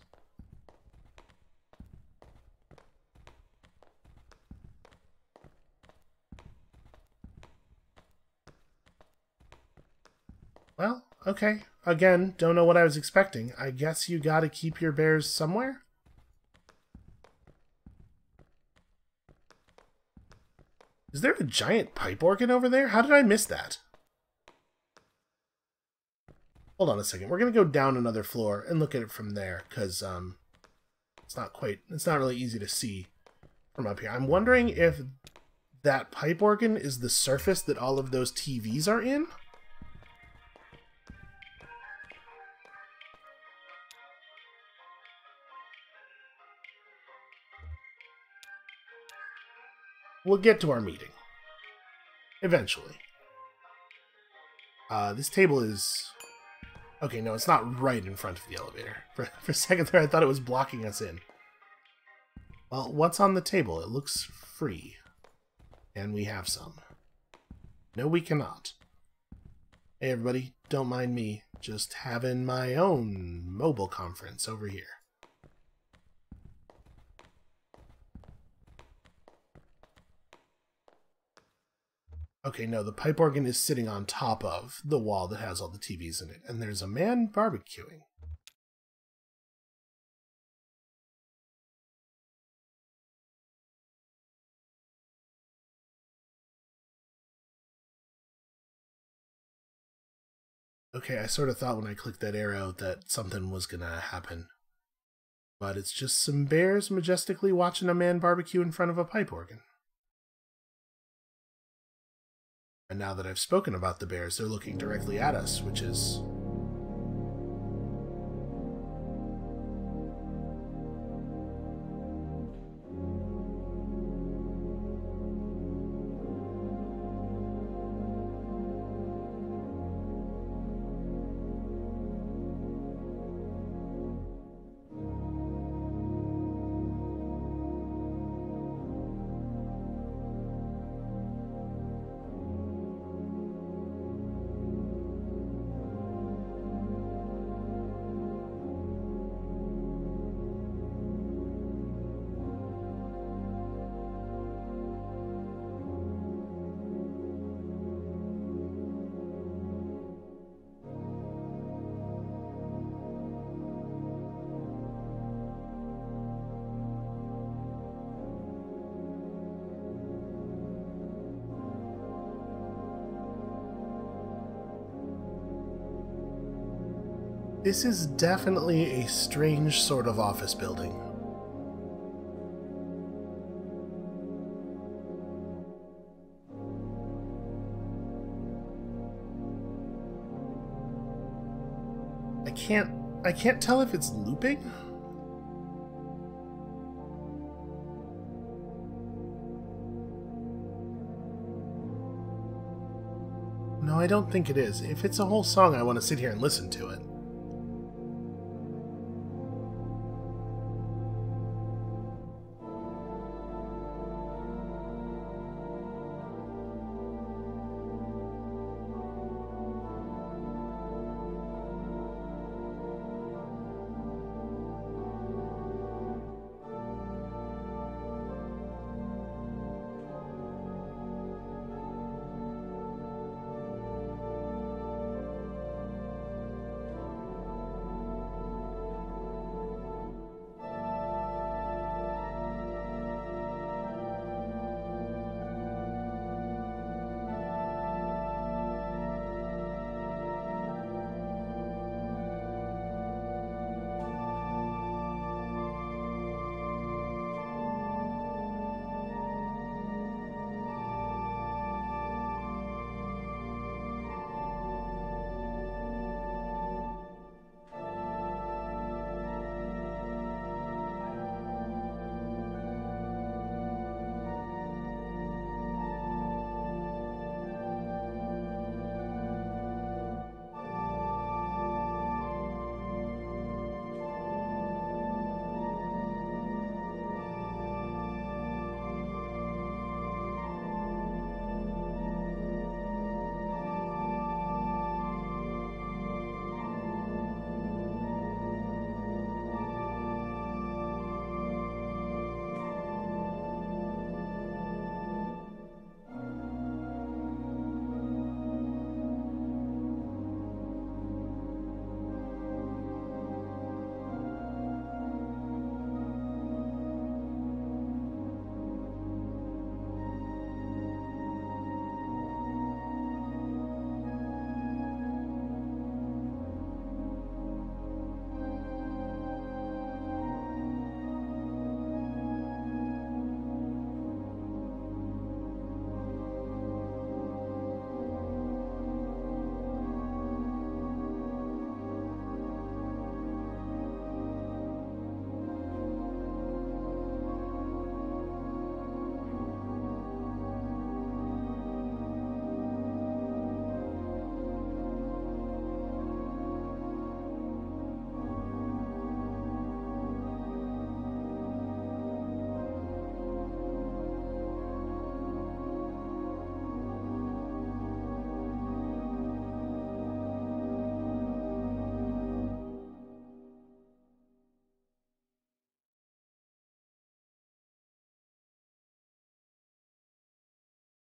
Well, okay. Again, don't know what I was expecting. I guess you gotta keep your bears somewhere? Is there a giant pipe organ over there? How did I miss that? Hold on a second. We're going to go down another floor and look at it from there, because, um... It's not quite, it's not really easy to see from up here. I'm wondering if that pipe organ is the surface that all of those TVs are in? We'll get to our meeting. Eventually. Uh, this table is... Okay, no, it's not right in front of the elevator. For, for a second there, I thought it was blocking us in. Well, what's on the table? It looks free. And we have some. No, we cannot. Hey, everybody, don't mind me. Just having my own mobile conference over here. Okay, no, the pipe organ is sitting on top of the wall that has all the TVs in it, and there's a man barbecuing. Okay, I sort of thought when I clicked that arrow that something was gonna happen. But it's just some bears majestically watching a man barbecue in front of a pipe organ. And now that I've spoken about the bears, they're looking directly at us, which is This is definitely a strange sort of office building. I can't I can't tell if it's looping. No, I don't think it is. If it's a whole song, I want to sit here and listen to it.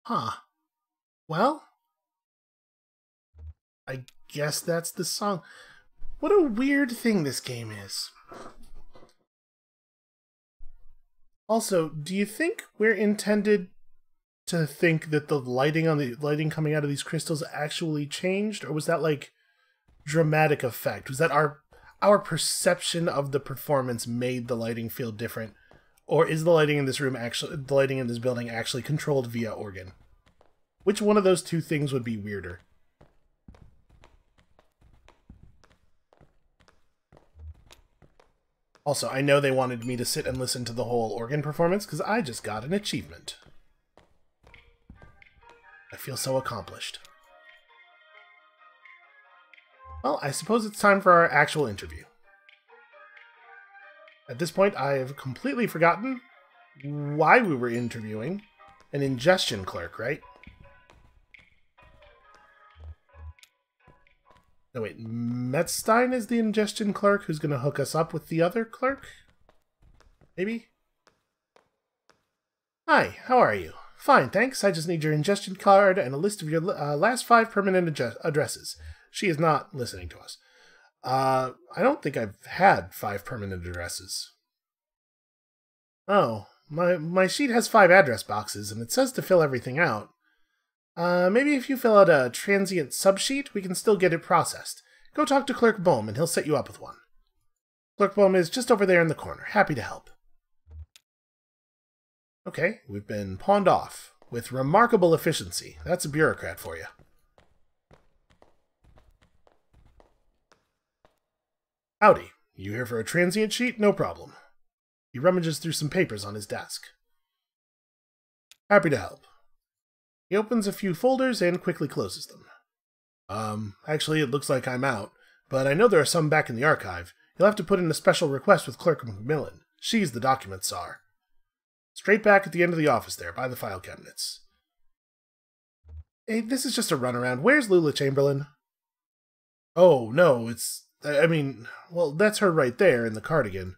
Huh. Well, I guess that's the song. What a weird thing this game is. Also, do you think we're intended to think that the lighting on the lighting coming out of these crystals actually changed, or was that like dramatic effect? Was that our our perception of the performance made the lighting feel different, or is the lighting in this room actually the lighting in this building actually controlled via organ? Which one of those two things would be weirder? Also, I know they wanted me to sit and listen to the whole organ performance because I just got an achievement. I feel so accomplished. Well, I suppose it's time for our actual interview. At this point, I have completely forgotten why we were interviewing an ingestion clerk, right? No, wait, Metzstein is the ingestion clerk who's going to hook us up with the other clerk? Maybe? Hi, how are you? Fine, thanks. I just need your ingestion card and a list of your uh, last five permanent addresses. She is not listening to us. Uh, I don't think I've had five permanent addresses. Oh, my my sheet has five address boxes, and it says to fill everything out. Uh, maybe if you fill out a transient subsheet, we can still get it processed. Go talk to Clerk Bohm, and he'll set you up with one. Clerk Bohm is just over there in the corner. Happy to help. Okay, we've been pawned off with remarkable efficiency. That's a bureaucrat for you. Howdy. You here for a transient sheet? No problem. He rummages through some papers on his desk. Happy to help. He opens a few folders and quickly closes them. Um, actually, it looks like I'm out, but I know there are some back in the archive. You'll have to put in a special request with Clerk Macmillan. She's the document czar. Straight back at the end of the office there, by the file cabinets. Hey, this is just a runaround. Where's Lula Chamberlain? Oh, no, it's... I mean, well, that's her right there in the cardigan.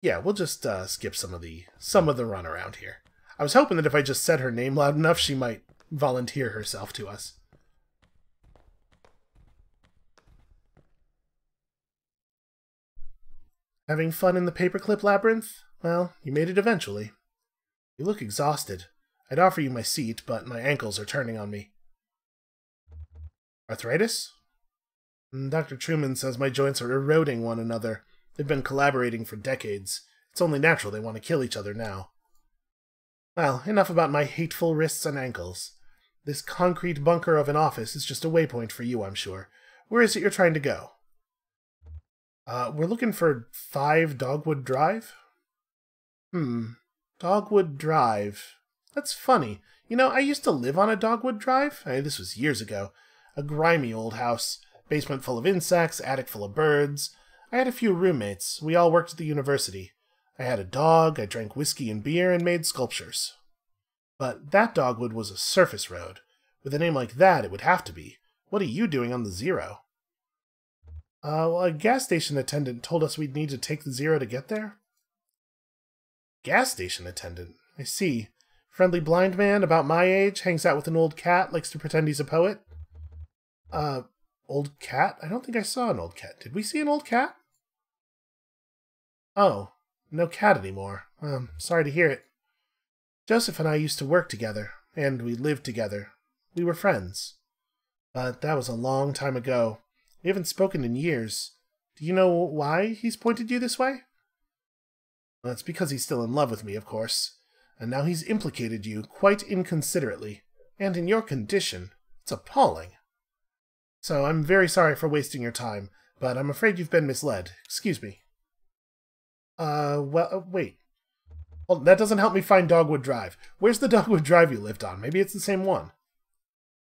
Yeah, we'll just uh, skip some of the some of the run around here. I was hoping that if I just said her name loud enough, she might volunteer herself to us. Having fun in the paperclip labyrinth? Well, you made it eventually. You look exhausted. I'd offer you my seat, but my ankles are turning on me. Arthritis? Mm, Dr. Truman says my joints are eroding one another. They've been collaborating for decades. It's only natural they want to kill each other now. Well, enough about my hateful wrists and ankles. This concrete bunker of an office is just a waypoint for you, I'm sure. Where is it you're trying to go? Uh, we're looking for 5 Dogwood Drive? Hmm. Dogwood Drive. That's funny. You know, I used to live on a Dogwood Drive. I mean, this was years ago. A grimy old house. Basement full of insects, attic full of birds. I had a few roommates. We all worked at the university. I had a dog, I drank whiskey and beer, and made sculptures. But that dogwood was a surface road. With a name like that, it would have to be. What are you doing on the Zero? Uh, well, a gas station attendant told us we'd need to take the Zero to get there. Gas station attendant? I see. Friendly blind man, about my age, hangs out with an old cat, likes to pretend he's a poet. Uh, old cat? I don't think I saw an old cat. Did we see an old cat? Oh, no cat anymore. Um, sorry to hear it. Joseph and I used to work together, and we lived together. We were friends. But that was a long time ago. We haven't spoken in years. Do you know why he's pointed you this way? Well, because he's still in love with me, of course. And now he's implicated you quite inconsiderately. And in your condition, it's appalling. So I'm very sorry for wasting your time, but I'm afraid you've been misled. Excuse me. Uh, well, uh, wait. Well, that doesn't help me find Dogwood Drive. Where's the Dogwood Drive you lived on? Maybe it's the same one.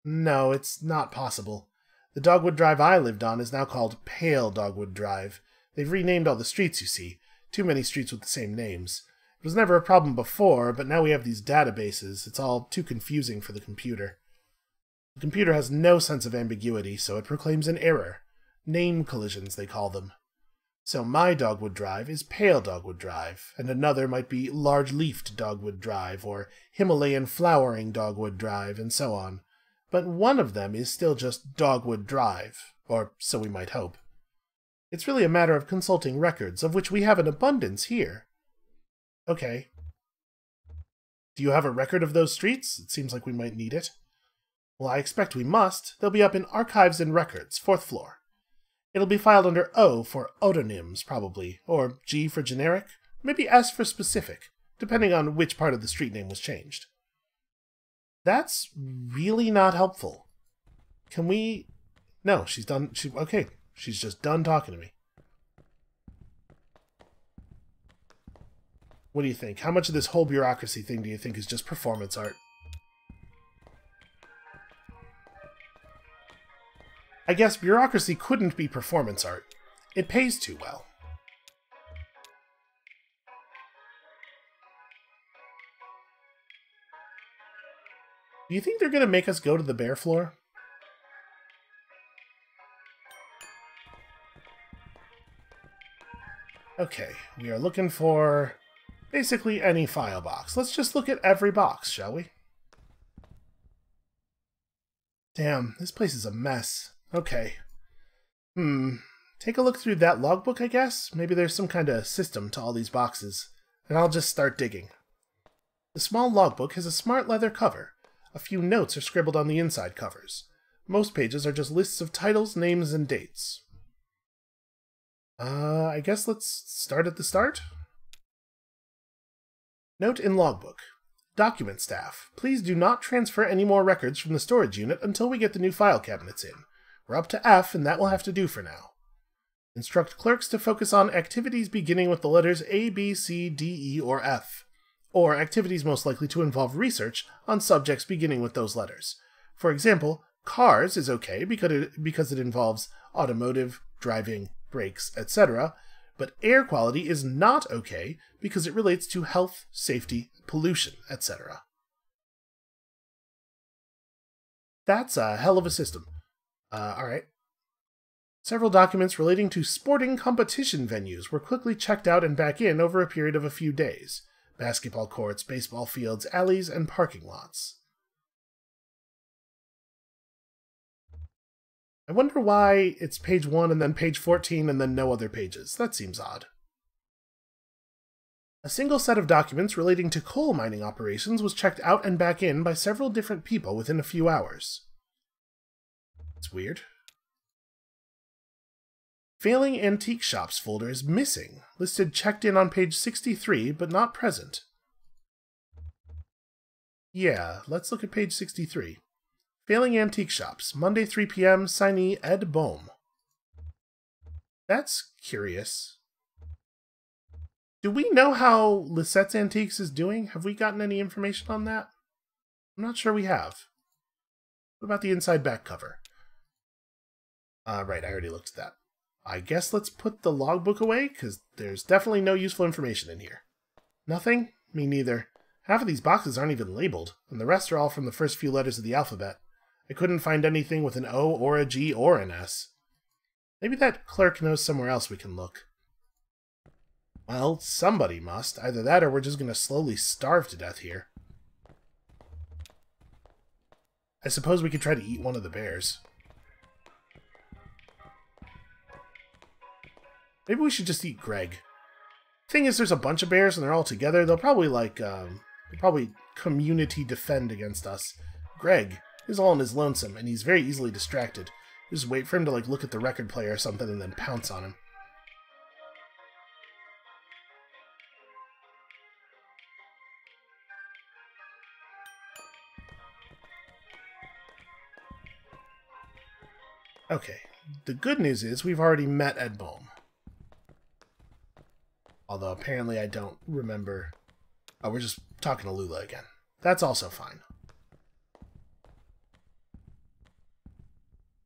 No, it's not possible. The Dogwood Drive I lived on is now called Pale Dogwood Drive. They've renamed all the streets, you see. Too many streets with the same names. It was never a problem before, but now we have these databases. It's all too confusing for the computer. The computer has no sense of ambiguity, so it proclaims an error. Name collisions, they call them. So my dogwood drive is pale dogwood drive, and another might be large leafed dogwood drive, or Himalayan flowering dogwood drive, and so on. But one of them is still just dogwood drive, or so we might hope. It's really a matter of consulting records, of which we have an abundance here. Okay. Do you have a record of those streets? It seems like we might need it. Well, I expect we must. They'll be up in Archives and Records, fourth floor. It'll be filed under O for odonyms, probably, or G for generic, maybe S for specific, depending on which part of the street name was changed. That's really not helpful. Can we... No, she's done... She... Okay, she's just done talking to me. What do you think? How much of this whole bureaucracy thing do you think is just performance art? I guess bureaucracy couldn't be performance art. It pays too well. Do you think they're going to make us go to the bear floor? Okay, we are looking for basically any file box. Let's just look at every box, shall we? Damn, this place is a mess. Okay. Hmm. Take a look through that logbook, I guess? Maybe there's some kind of system to all these boxes. And I'll just start digging. The small logbook has a smart leather cover. A few notes are scribbled on the inside covers. Most pages are just lists of titles, names, and dates. Uh, I guess let's start at the start? Note in logbook. Document staff, please do not transfer any more records from the storage unit until we get the new file cabinets in. We're up to F, and that will have to do for now. Instruct clerks to focus on activities beginning with the letters A, B, C, D, E, or F, or activities most likely to involve research on subjects beginning with those letters. For example, cars is okay because it, because it involves automotive, driving, brakes, etc., but air quality is not okay because it relates to health, safety, pollution, etc. That's a hell of a system. Uh, all right. Several documents relating to sporting competition venues were quickly checked out and back in over a period of a few days basketball courts, baseball fields, alleys, and parking lots. I wonder why it's page 1 and then page 14 and then no other pages. That seems odd. A single set of documents relating to coal mining operations was checked out and back in by several different people within a few hours. It's weird. Failing Antique Shops folder is missing, listed checked in on page 63, but not present. Yeah, let's look at page 63. Failing Antique Shops, Monday 3 p.m., signee Ed Bohm. That's curious. Do we know how Lysette's Antiques is doing? Have we gotten any information on that? I'm not sure we have. What about the inside back cover? Uh, right, I already looked at that. I guess let's put the logbook away, because there's definitely no useful information in here. Nothing? Me neither. Half of these boxes aren't even labeled, and the rest are all from the first few letters of the alphabet. I couldn't find anything with an O or a G or an S. Maybe that clerk knows somewhere else we can look. Well, somebody must. Either that or we're just going to slowly starve to death here. I suppose we could try to eat one of the bears. Maybe we should just eat Greg. Thing is, there's a bunch of bears and they're all together. They'll probably like, um, they'll probably community defend against us. Greg is all on his lonesome and he's very easily distracted. just wait for him to like look at the record player or something and then pounce on him. Okay, the good news is we've already met Ed Bohm. Although apparently I don't remember. Oh, we're just talking to Lula again. That's also fine.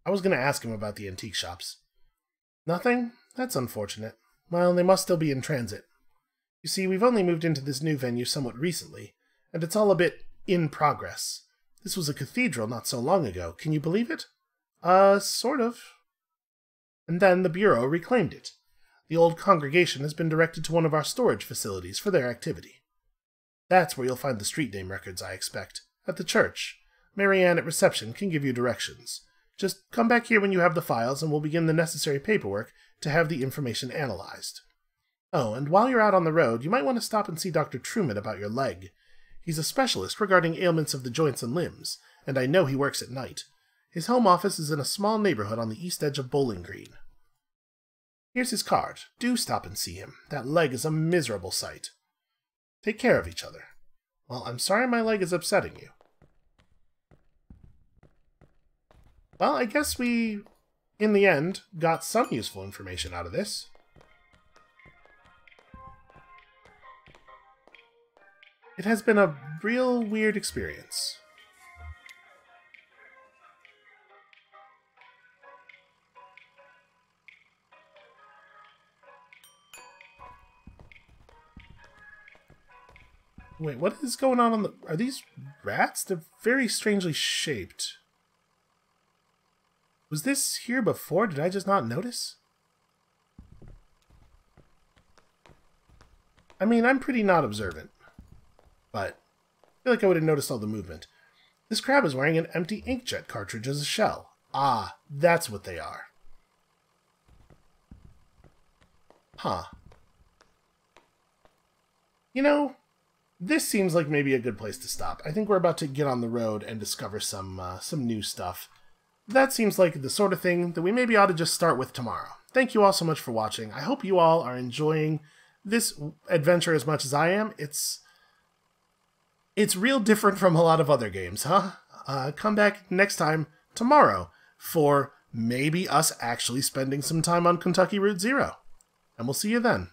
I was going to ask him about the antique shops. Nothing? That's unfortunate. Well, they must still be in transit. You see, we've only moved into this new venue somewhat recently, and it's all a bit in progress. This was a cathedral not so long ago. Can you believe it? Uh, sort of. And then the Bureau reclaimed it. The old congregation has been directed to one of our storage facilities for their activity. That's where you'll find the street name records, I expect. At the church. Marianne at reception can give you directions. Just come back here when you have the files, and we'll begin the necessary paperwork to have the information analyzed. Oh, and while you're out on the road, you might want to stop and see Dr. Truman about your leg. He's a specialist regarding ailments of the joints and limbs, and I know he works at night. His home office is in a small neighborhood on the east edge of Bowling Green. Here's his card. Do stop and see him. That leg is a miserable sight. Take care of each other. Well, I'm sorry my leg is upsetting you. Well, I guess we, in the end, got some useful information out of this. It has been a real weird experience. Wait, what is going on on the... Are these rats? They're very strangely shaped. Was this here before? Did I just not notice? I mean, I'm pretty not observant. But I feel like I would have noticed all the movement. This crab is wearing an empty inkjet cartridge as a shell. Ah, that's what they are. Huh. You know, this seems like maybe a good place to stop. I think we're about to get on the road and discover some uh, some new stuff. That seems like the sort of thing that we maybe ought to just start with tomorrow. Thank you all so much for watching. I hope you all are enjoying this adventure as much as I am. It's it's real different from a lot of other games, huh? Uh, come back next time tomorrow for maybe us actually spending some time on Kentucky Route Zero. And we'll see you then.